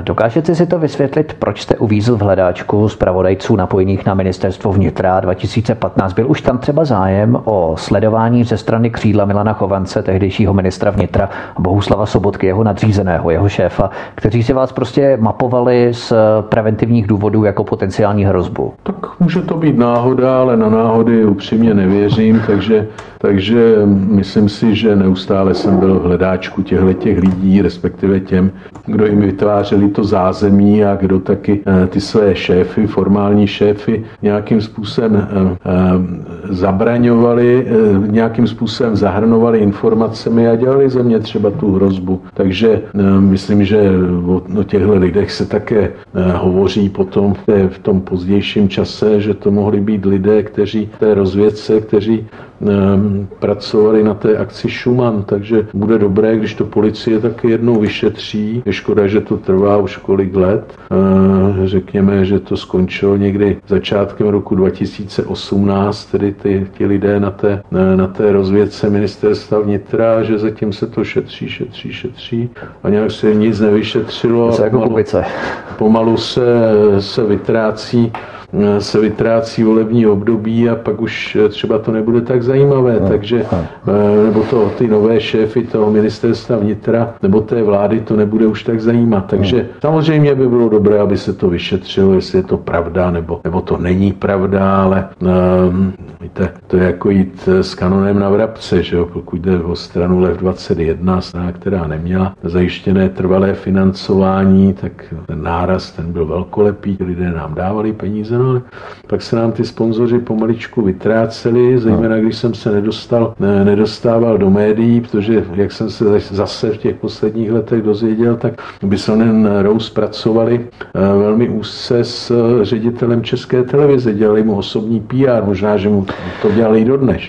Dokážete si to vysvětlit, proč jste uvízl v hledáčku zpravodajců napojených na ministerstvo vnitra 2015? Byl už tam třeba zájem o sledování ze strany křídla Milana Chovance, tehdejšího ministra vnitra, Bohuslava Sobotky, jeho nadřízeného, jeho šéfa, kteří si vás prostě mapovali z preventivních důvodů jako potenciální hrozbu? Tak může to být náhoda, ale na náhody upřímně nevěřím, takže, takže myslím si, že neustále jsem byl v hledáčku těchto těch lidí, respektive těm, kdo jim vytvářeli to zázemí a kdo taky eh, ty své šéfy, formální šéfy nějakým způsobem eh, eh, zabraňovali, nějakým způsobem zahrnovali informacemi a dělali ze mě třeba tu hrozbu. Takže myslím, že o těchto lidech se také hovoří potom v, v tom pozdějším čase, že to mohli být lidé, kteří té rozvědce, kteří pracovali na té akci Schumann, takže bude dobré, když to policie taky jednou vyšetří. Je škoda, že to trvá už kolik let. Řekněme, že to skončilo někdy začátkem roku 2018, tedy ty, ty lidé na té, na té rozvědce ministerstva vnitra, že zatím se to šetří, šetří, šetří a nějak se nic nevyšetřilo. Se jako pomalu, pomalu se, se vytrácí se vytrácí volební období a pak už třeba to nebude tak zajímavé. No, takže, no. Eh, nebo to, ty nové šéfy toho ministerstva vnitra nebo té vlády to nebude už tak zajímat. Takže no. samozřejmě by bylo dobré, aby se to vyšetřilo, jestli je to pravda nebo, nebo to není pravda, ale um, víte, to je jako jít s kanonem na vrabce, že jo? pokud jde o stranu LEV 21, strana, která neměla zajištěné trvalé financování, tak ten náraz ten byl velkolepý, lidé nám dávali peníze no, ale pak se nám ty sponzoři pomaličku vytráceli, zejména když jsem se nedostal, ne, nedostával do médií, protože jak jsem se zase v těch posledních letech dozvěděl, tak by se ten Rose pracovali eh, velmi úzce s eh, ředitelem České televize, dělali mu osobní PR, možná, že mu to dělali i dodnes.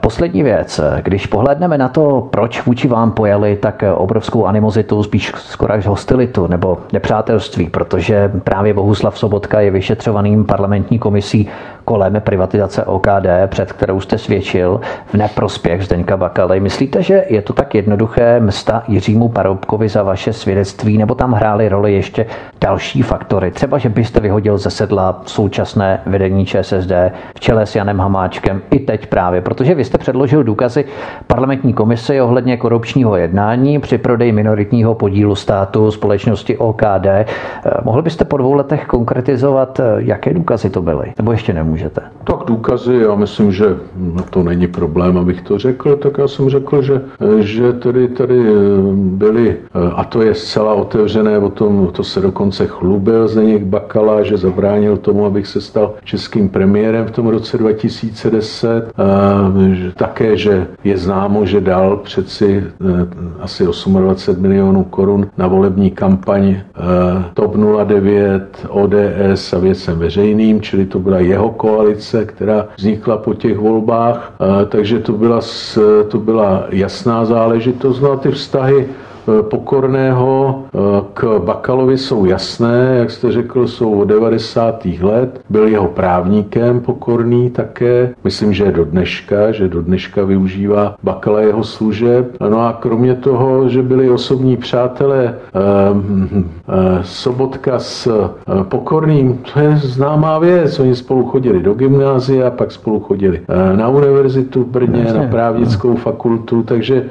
Poslední věc. Když pohledneme na to, proč vůči vám pojeli tak obrovskou animozitu, spíš skoro až hostilitu nebo nepřátelství, protože právě Bohuslav Sobotka je vyšetřovaným parlamentní komisí kolem privatizace OKD, před kterou jste svědčil v neprospěch Zdeňka Bakaly. Myslíte, že je to tak jednoduché msta Jiřímu Paroubkovi za vaše svědectví, nebo tam hrály roli ještě další faktory? Třeba, že byste vyhodil ze sedla současné vedení ČSSD v čele s Janem Hamáčkem i teď právě, protože vy jste předložil důkazy parlamentní komisi ohledně korupčního jednání při prodeji minoritního podílu státu společnosti OKD. Eh, mohl byste po dvou letech konkretizovat, eh, jaké důkazy to byly? Nebo ještě nemůžete? Tak důkazy, já myslím, že to není problém, abych to řekl, tak já jsem řekl, že, eh, že tady, tady byly, a to je zcela otevřené, o tom to se dokonce chlubil Zdeněk Bakala, že zabránil tomu, abych se stal českým premiérem v tom roce 2010, že také, že je známo, že dal přeci asi 28 milionů korun na volební kampaň TOP 09, ODS a věcem veřejným, čili to byla jeho koalice, která vznikla po těch volbách, takže to byla, to byla jasná záležitost. No a ty vztahy Pokorného eh, k Bakalovi jsou jasné, jak jste řekl, jsou od 90. let. Byl jeho právníkem Pokorný také. Myslím, že do dneška, že do dneška využívá Bakala jeho služeb. No a kromě toho, že byli osobní přátelé eh, Sobotka s Pokorným, to je známá věc. Oni spolu chodili do gymnázia, pak spolu chodili na univerzitu v Brně, na právnickou fakultu, takže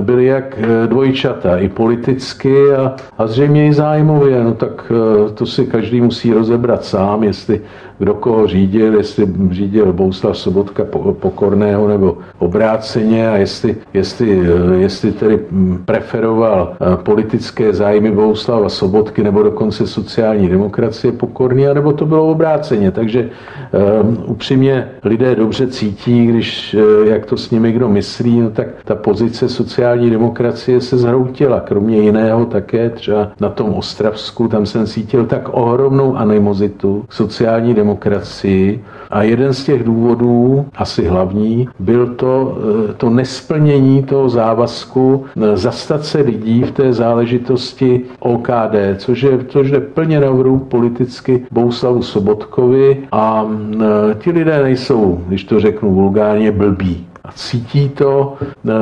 byli jak dvojčí dvojčata, i politicky a, a zřejmě i zájmově. No tak eh, to si každý musí rozebrat sám, jestli kdo koho řídil, jestli řídil Bouslav Sobotka Pokorného nebo obráceně a jestli, jestli, eh, jestli tedy hm, preferoval eh, politické zájmy Bouslava Sobotky nebo dokonce sociální demokracie Pokorný, nebo to bylo obráceně. Takže um, upřímně lidé dobře cítí, když jak to s nimi kdo myslí, no tak ta pozice sociální demokracie se zhroutila. Kromě jiného také třeba na tom Ostravsku, tam jsem cítil tak ohromnou animozitu sociální demokracii. A jeden z těch důvodů, asi hlavní, byl to, eh, to nesplnění toho závazku eh, zastat se lidí v té záležitosti OKD, což je, což je plně na politicky Bouslavu Sobotkovi. A eh, ti lidé nejsou, když to řeknu vulgárně, blbí a cítí to, eh,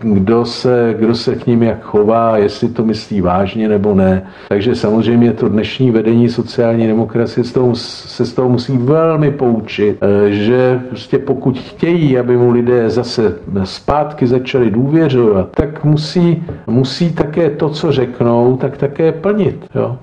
kdo se, kdo se k ním jak chová, jestli to myslí vážně nebo ne. Takže samozřejmě to dnešní vedení sociální demokracie z toho, se z toho musí velmi poučit, eh, že prostě pokud chtějí, aby mu lidé zase zpátky začali důvěřovat, tak musí, musí také to, co řeknou, tak také plnit. Jo.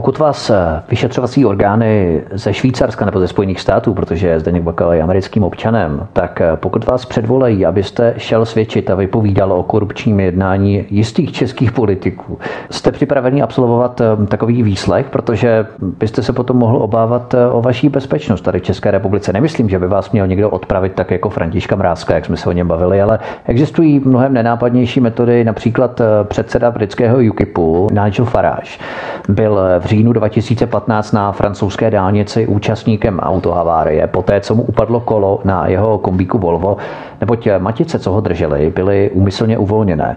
Pokud vás eh, vyšetřovací orgány ze Švýcarska nebo ze Spojených států, protože Zdeněk Bakala je americkým občanem, tak eh, pokud vás předvolají, abyste šel svědčit a vypovídal o korupčním jednání jistých českých politiků, jste připravený absolvovat eh, takový výslech, protože byste se potom mohl obávat o vaší bezpečnost tady v České republice. Nemyslím, že by vás měl někdo odpravit tak jako Františka Mrázka, jak jsme se o něm bavili, ale existují mnohem nenápadnější metody, například předseda britského UKIPu Nigel Farage byl v říjnu 2015 na francouzské dálnici účastníkem autohavárie, poté co mu upadlo kolo na jeho kombíku Volvo, neboť matice, co ho drželi, byly úmyslně uvolněné.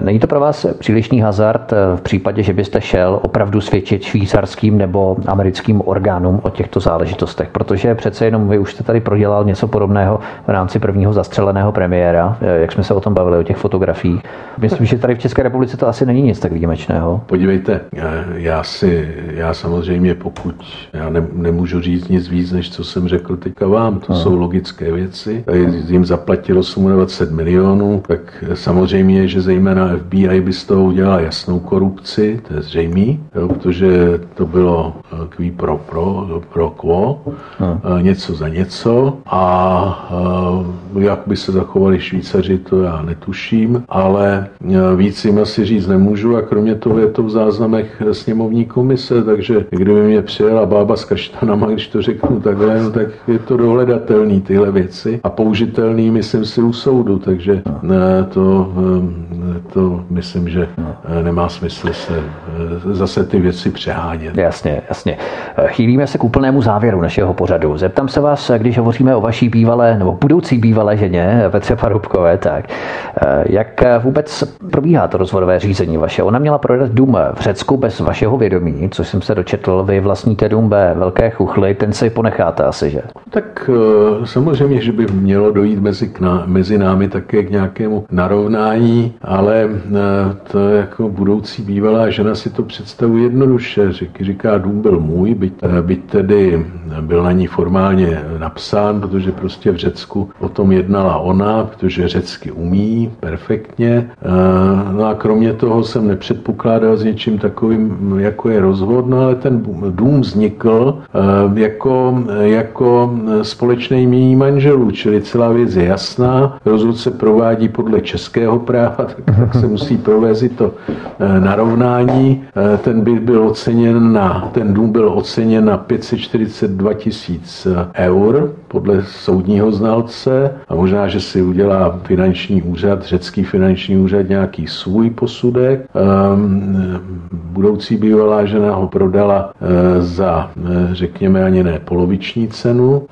Není to pro vás přílišný hazard v případě, že byste šel opravdu svědčit švýcarským nebo americkým orgánům o těchto záležitostech, protože přece jenom vy už jste tady prodělal něco podobného v rámci prvního zastřeleného premiéra, jak jsme se o tom bavili, o těch fotografiích. Myslím, že tady v České republice to asi není nic tak výjimečného. Podívejte, já si já samozřejmě pokud, já ne, nemůžu říct nic víc, než co jsem řekl teďka vám, to no. jsou logické věci, jim zaplatí platil 28 milionů, tak samozřejmě, že zejména FBI by z toho udělala jasnou korupci, to je zřejmé, protože to bylo kví pro pro, pro quo, hmm. něco za něco a jak by se zachovali Švýcaři, to já netuším, ale víc jim asi říct nemůžu a kromě toho je to v záznamech sněmovní komise, takže kdyby mě přijela bába s kaštanama, když to řeknu takhle, no, tak je to dohledatelný tyhle věci a použitelný, myslím si, u soudu, takže ne, to, to myslím, že nemá smysl se zase ty věci přehánět. Jasně, jasně. Chýlíme se k úplnému závěru našeho pořadu. Zeptám se vás, když hovoříme o vaší bývalé nebo budoucí bývalé ženě Petře Parubkové, tak jak vůbec probíhá to rozvodové řízení vaše? Ona měla prodat dům v Řecku bez vašeho vědomí, což jsem se dočetl. Vy vlastníte dům ve Velké Chuchli, ten si ponecháte asi, že? Tak eh, samozřejmě, že by mělo dojít mezi, mezi námi také k nějakému narovnání, ale eh, to jako budoucí bývalá žena si to představuje jednoduše. Říká, dům byl můj, byť, eh, byť tedy byl na ní formálně napsán, protože prostě v Řecku o tom jednala ona, protože řecky umí perfektně. No a kromě toho jsem nepředpokládal s něčím takovým, jako je rozvod, no ale ten dům vznikl jako, jako společné jmění manželů, čili celá věc je jasná. Rozvod se provádí podle českého práva, tak, tak se musí provést to eh, narovnání. Eh, ten byt byl oceněn na, ten dům byl oceněn na 542 tisíc eur podle soudního znalce a možná, že si udělá finanční úřad, řecký finanční úřad nějaký svůj posudek. Ehm, budoucí bývalá žena ho prodala eh, za, řekněme, ani ne poloviční cenu,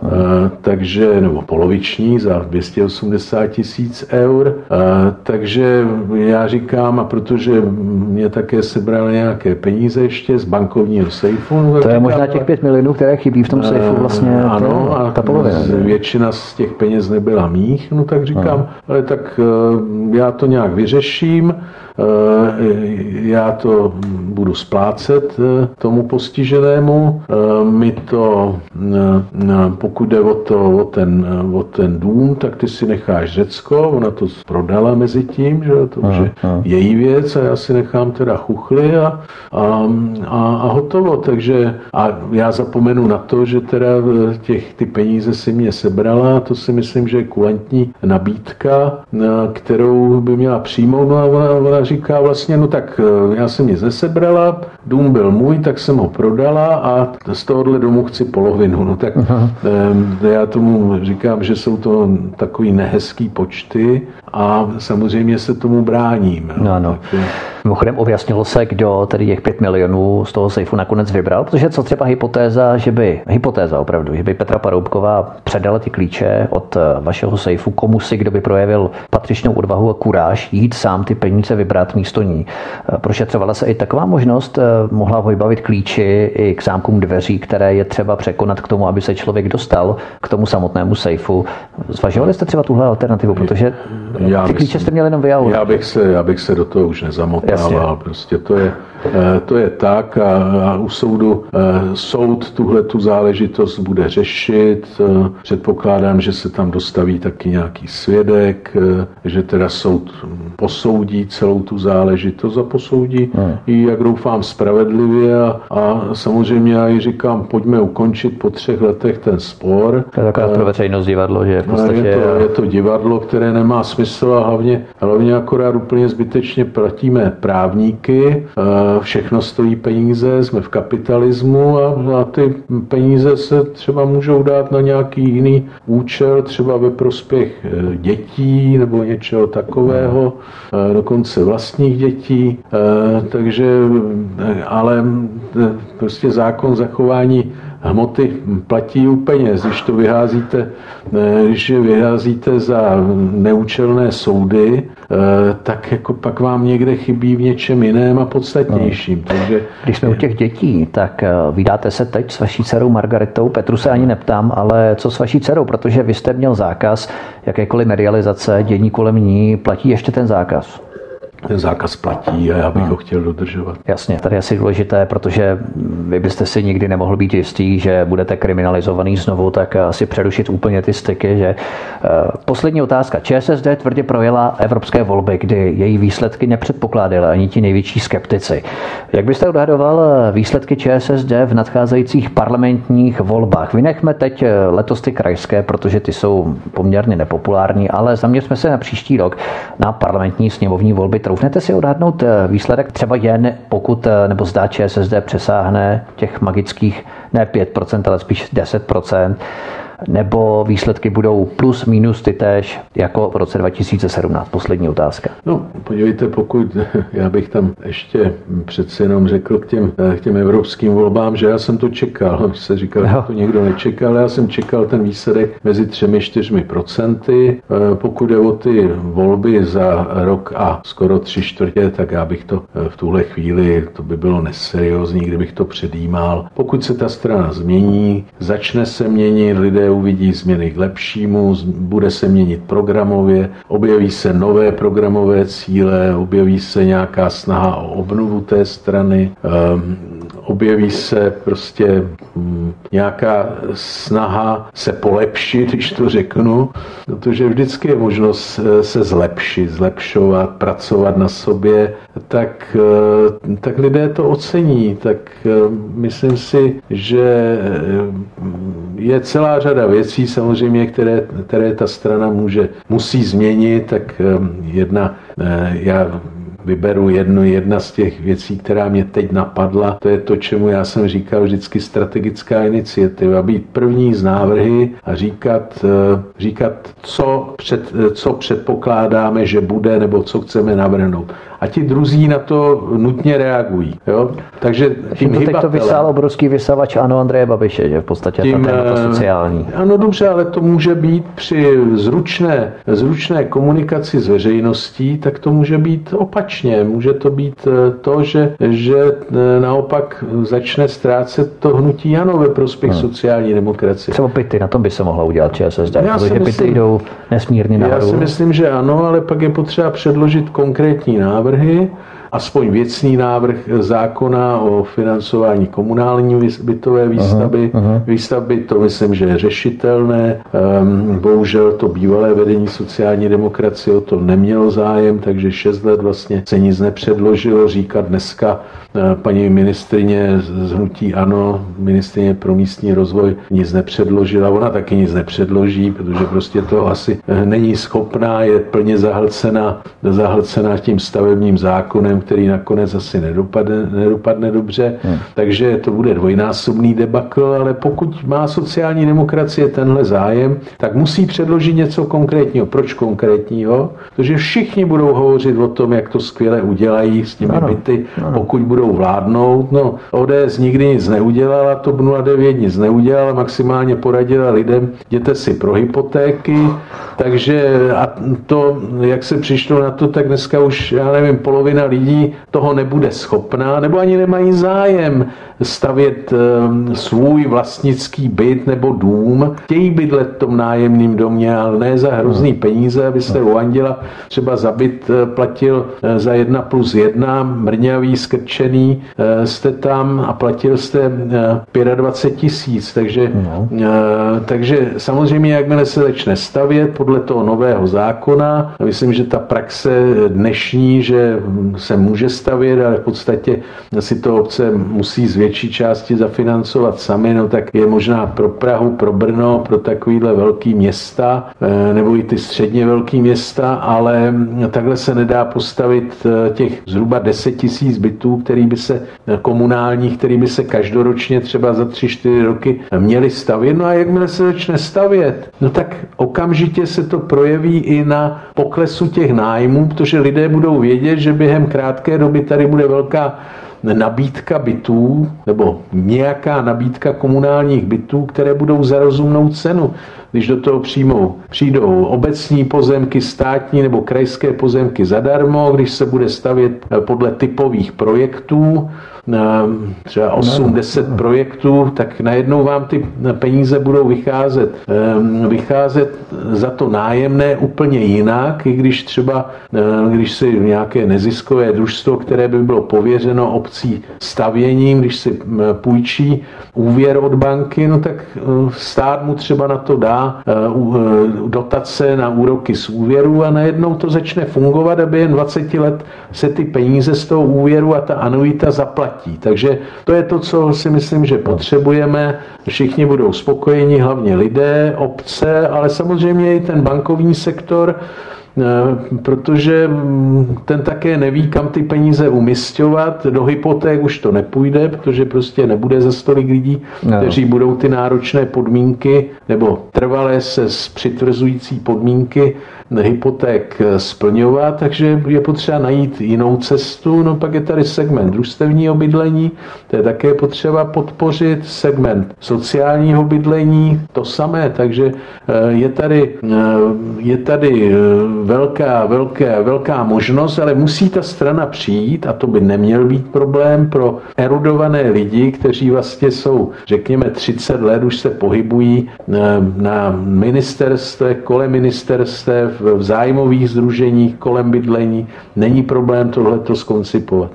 takže, nebo poloviční za 280 tisíc eur. Takže já říkám, a protože mě také sebrali nějaké peníze ještě z bankovního sejfu. No, to je možná těch 5 milionů, které chybí v tom sejfu vlastně. Ano, to, a ta polovina. Většina z těch peněz nebyla mých, no tak říkám, ale tak e, já to nějak vyřeším, já to budu splácet e, tomu postiženému. My to, pokud jde o, to, o, ten, o ten dům, tak ty si necháš Řecko, ona to prodala mezi tím, že to už je její věc a já si nechám teda chuchly a, a, a, a hotovo. Takže a já zapomenu na to, že teda těch, ty peníze si mě sebrala, to si myslím, že je kulantní nabídka, kterou by měla přijmout. No a ona, ona říká vlastně, no tak e, já jsem nic nesebrala, dům byl můj, tak jsem ho prodala a z tohohle domu chci polovinu. No tak uh-huh. já tomu říkám, že jsou to takový nehezký počty a samozřejmě se tomu bráním. No, no. Tak, Mimochodem objasnilo se, kdo tedy těch 5 milionů z toho sejfu nakonec vybral, protože co třeba hypotéza, že by, hypotéza opravdu, že by Petra Paroubková předala ty klíče od eh, vašeho sejfu komu si, kdo by projevil patřičnou odvahu a kuráž jít sám ty peníze vybrat místo ní. Eh, prošetřovala se i taková možnost, eh, mohla vybavit klíči i k zámkům dveří, které je třeba překonat k tomu, aby se člověk dostal k tomu samotnému sejfu. Zvažovali jste třeba tuhle alternativu, protože já ty klíče jste měli jenom vy já bych, se, já bych se do toho už nezamotával. Prostě to je, to je tak a, a u soudu eh, soud tuhle tu záležitost bude řešit. Eh, předpokládám, že se tam dostaví taky nějaký svědek, že teda soud posoudí celou tu záležitost a posoudí hmm. ji, jak doufám, spravedlivě a, a samozřejmě já ji říkám, pojďme ukončit po třech letech ten spor. To je pro veřejnost divadlo, že v podstatě... Je to, je to divadlo, které nemá smysl a hlavně, hlavně akorát úplně zbytečně platíme právníky, všechno stojí peníze, jsme v kapitalismu a, a ty peníze se třeba můžou dát na nějaký jiný účel, třeba ve prospěch eh, dětí nebo něčeho takového, eh, dokonce vlastních dětí. Eh, takže, ale prostě zákon zachování hmoty platí u peněz. Když to vyházíte, když vyházíte za neúčelné soudy, tak jako pak vám někde chybí v něčem jiném a podstatnějším. No. Takže... Když jsme u těch dětí, tak eh, vydáte se teď s vaší dcerou Margaritou. Petru se ani neptám, ale co s vaší dcerou, protože vy jste měl zákaz jakékoliv medializace, dění kolem ní, platí ještě ten zákaz? Ten zákaz platí a já bych hmm. ho chtěl dodržovat. Jasně, tady je asi důležité, protože vy byste si nikdy nemohl být jistý, že budete kriminalizovaný znovu, tak asi přerušit úplně ty styky, že eh, poslední otázka. ČSSD tvrdě projela evropské volby, kdy její výsledky nepředpokládali ani ti největší skeptici. Jak byste odhadoval výsledky ČSSD v nadcházejících parlamentních volbách? Vynechme teď eh, letos ty krajské, protože ty jsou poměrně nepopulární, ale zaměřme se na příští rok na parlamentní sněmovní volby. Troufnete si odhadnout eh, výsledek třeba jen pokud, eh, nebo zdá ČSSD přesáhne těch magických ne 5%, ale spíš 10% nebo výsledky budou plus minus ty též jako v roce 2017? Poslední otázka. No, podívejte, pokud já bych tam ještě přece jenom řekl k těm, k těm evropským volbám, že já jsem to čekal. Se říkal, že to někdo nečekal. Já jsem čekal ten výsledek mezi třemi, čtyřmi procenty. E, pokud je o ty volby za rok a skoro tři čtvrtě, tak já bych to e, v tuhle chvíli, to by bylo neseriózní, kdybych to předjímal. Pokud se ta strana změní, začne se měnit, lidé uvidí změny k lepšímu, bude se měnit programově, objeví se nové programové cíle, objeví se nějaká snaha o obnovu té strany, ehm, objeví se prostě hm, nějaká snaha se polepšit, když to řeknu, protože vždycky je možnost eh, se zlepšit, zlepšovat, pracovat na sobě, tak, eh, tak lidé to ocení. Tak eh, myslím si, že je celá řada věcí samozřejmě, které, které ta strana může, musí změnit, tak jedna, já vyberu jednu, jedna z těch věcí, která mě teď napadla, to je to, čemu já jsem říkal vždycky strategická iniciativa, být první z návrhy a říkat, eh, říkat co, před, eh, co předpokládáme, že bude, nebo co chceme navrhnout a ti druzí na to nutně reagují. Jo? Takže tím to teď to vysál obrovský vysavač ano Andreje Babiše, že v podstatě tím, témata eh, sociální. Ano, dobře, ale to může být při zručné, zručné komunikaci s veřejností, tak to může být opačně. Může to být eh, to, že, že eh, naopak začne ztrácet to hnutí ano ve prospěch hmm. sociální demokracie. Třeba byty, na tom by se mohla udělat ČSSD, já protože byty jdou nesmírně nahoru. Já si myslím, že ano, ale pak je potřeba předložit konkrétní návrh, návrhy, aspoň věcný návrh zákona o financování komunální bytové výstavby. Aha, aha. Výstavby to myslím, že je řešitelné. Um, bohužel to bývalé vedení sociální demokracie o to nemělo zájem, takže šest let vlastně se nic nepředložilo. Říkat dneska Eh, paní ministrině z Hnutí Ano, ministrině pro místní rozvoj, nic nepředložila. Ona taky nic nepředloží, protože prostě to asi eh, není schopná, je plně zahlcená, zahlcená tím stavebním zákonem, který nakonec asi nedopadne, nedopadne dobře. Hmm. Takže to bude dvojnásobný debakl, ale pokud má sociální demokracie tenhle zájem, tak musí předložit něco konkrétního. Proč konkrétního? Protože všichni budou hovořit o tom, jak to skvěle udělají s těmi ano. byty, ano. pokud budou vládnout. No, ODS nikdy nic neudělala, TOP 09 nic neudělala, maximálně poradila lidem, jděte si pro hypotéky, takže a to, jak se přišlo na to, tak dneska už, já nevím, polovina lidí toho nebude schopná, nebo ani nemají zájem stavět um, svůj vlastnický byt nebo dům. Chtějí bydlet v tom nájemným domě, ale ne za hrozný peníze, abyste u Anděla třeba za byt eh, platil eh, za jedna plus jedna, mrňavý, skrčený, eh, jste tam a platil jste 25 eh, tisíc, takže, no. Takže samozřejmě, jakmile se začne stavět podle toho nového zákona, myslím, že ta praxe dnešní, že se může stavět, ale v podstatě si to obce musí z větší části zafinancovat sami, no tak je možná pro Prahu, pro Brno, pro takovýhle velký města, nebo i ty středně velký města, ale takhle se nedá postavit těch zhruba 10 tisíc bytů, který by se komunálních, který by se každoročně třeba za 3-4 roky měly stavět. No a jakmile se začne stavět, no tak okamžitě se to projeví i na poklesu těch nájmů, protože lidé budou vědět, že během krátké doby tady bude velká nabídka bytů nebo nějaká nabídka komunálních bytů, které budou za rozumnou cenu. když do toho přijmou, přijdou obecní pozemky, státní nebo krajské pozemky zadarmo, když se bude stavět eh, podle typových projektů, třeba 8-10 projektů, tak najednou vám ty peníze budou vycházet, ehm, vycházet za to nájemné úplně jinak, i když třeba, eh, když si nějaké neziskové družstvo, které by bylo pověřeno obcí stavěním, když si půjčí úvěr od banky, no tak eh, stát mu třeba na to dá dotace na úroky z úvěru a najednou to začne fungovat aby jen 20 let se ty peníze z toho úvěru a ta anuita zaplatí platí. Takže to je to, co si myslím, že potřebujeme. Všichni budou spokojeni, hlavně lidé, obce, ale samozřejmě i ten bankovní sektor, eh, protože mm, ten také neví, kam ty peníze umistovat. Do hypoték už to nepůjde, protože prostě nebude za stolik lidí, no. kteří budou ty náročné podmínky nebo trvalé se přitvrzující podmínky hypoték splňovat, takže je potřeba najít jinou cestu. No pak je tady segment družstevního bydlení, to je také potřeba podpořit, segment sociálního bydlení, to samé, takže eh, je tady, eh, je tady eh, velká, velká, velká možnost, ale musí ta strana přijít, a to by neměl být problém pro erudované lidi, kteří vlastně jsou, řekněme, 30 let, už se pohybují na ministerstvech, kolem ministerstev, v zájmových združeních kolem bydlení. Není problém tohleto skoncipovat.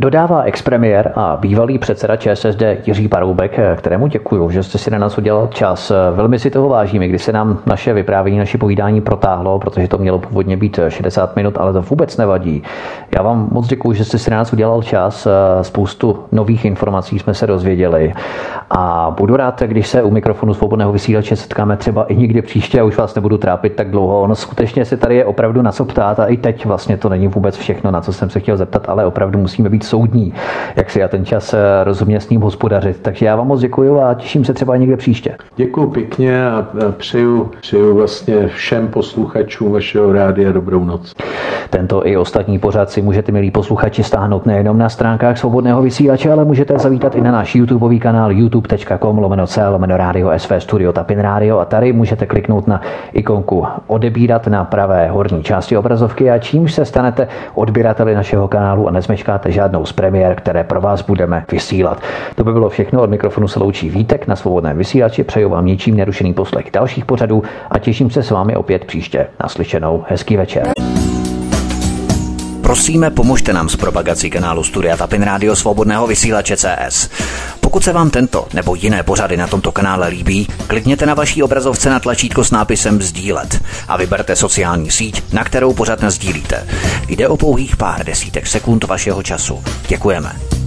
Dodává expremiér a bývalý předseda ČSSD Jiří Paroubek, kterému děkuji, že jste si na nás udělal čas. Velmi si toho vážíme, když se nám naše vyprávění, naše povídání protáhlo, protože to mělo původně být 60 minut, ale to vůbec nevadí. Já vám moc děkuji, že jste si na nás udělal čas. Spoustu nových informací jsme se dozvěděli. A budu rád, když se u mikrofonu svobodného vysílače setkáme třeba i někdy příště a už vás nebudu trápit tak dlouho. Ono skutečně se tady je opravdu na co ptát a i teď vlastně to není vůbec všechno, na co jsem se chtěl zeptat, ale opravdu musíme být soudní, jak si já ten čas eh, rozumně s ním hospodařit. Takže já vám moc děkuji a těším se třeba někde příště. Děkuji pěkně a přeju, přeju vlastně všem posluchačům vašeho rádia dobrou noc. Tento i ostatní pořad si můžete, milí posluchači, stáhnout nejenom na stránkách svobodného vysílače, ale můžete zavítat i na náš YouTubeový kanál youtube.com lomeno C lomeno rádio SV Studio Tapin Radio a tady můžete kliknout na ikonku odebírat na pravé horní části obrazovky a čímž se stanete odběrateli našeho kanálu a nezmeškáte žádnou z premiér, které pro vás budeme vysílat. To by bylo všechno. Od mikrofonu se loučí Vítek na svobodném vysílači. Přeju vám ničím nerušený poslech dalších pořadů a těším se s vámi opět příště. Naslyšenou. Hezký večer. Prosíme, pomožte nám s propagací kanálu Studia Tapin Rádio Svobodného vysílače CS. Pokud se vám tento nebo jiné pořady na tomto kanále líbí, klikněte na vaší obrazovce na tlačítko s nápisem Sdílet a vyberte sociální síť, na kterou pořad sdílíte. Jde o pouhých pár desítek sekund vašeho času. Děkujeme.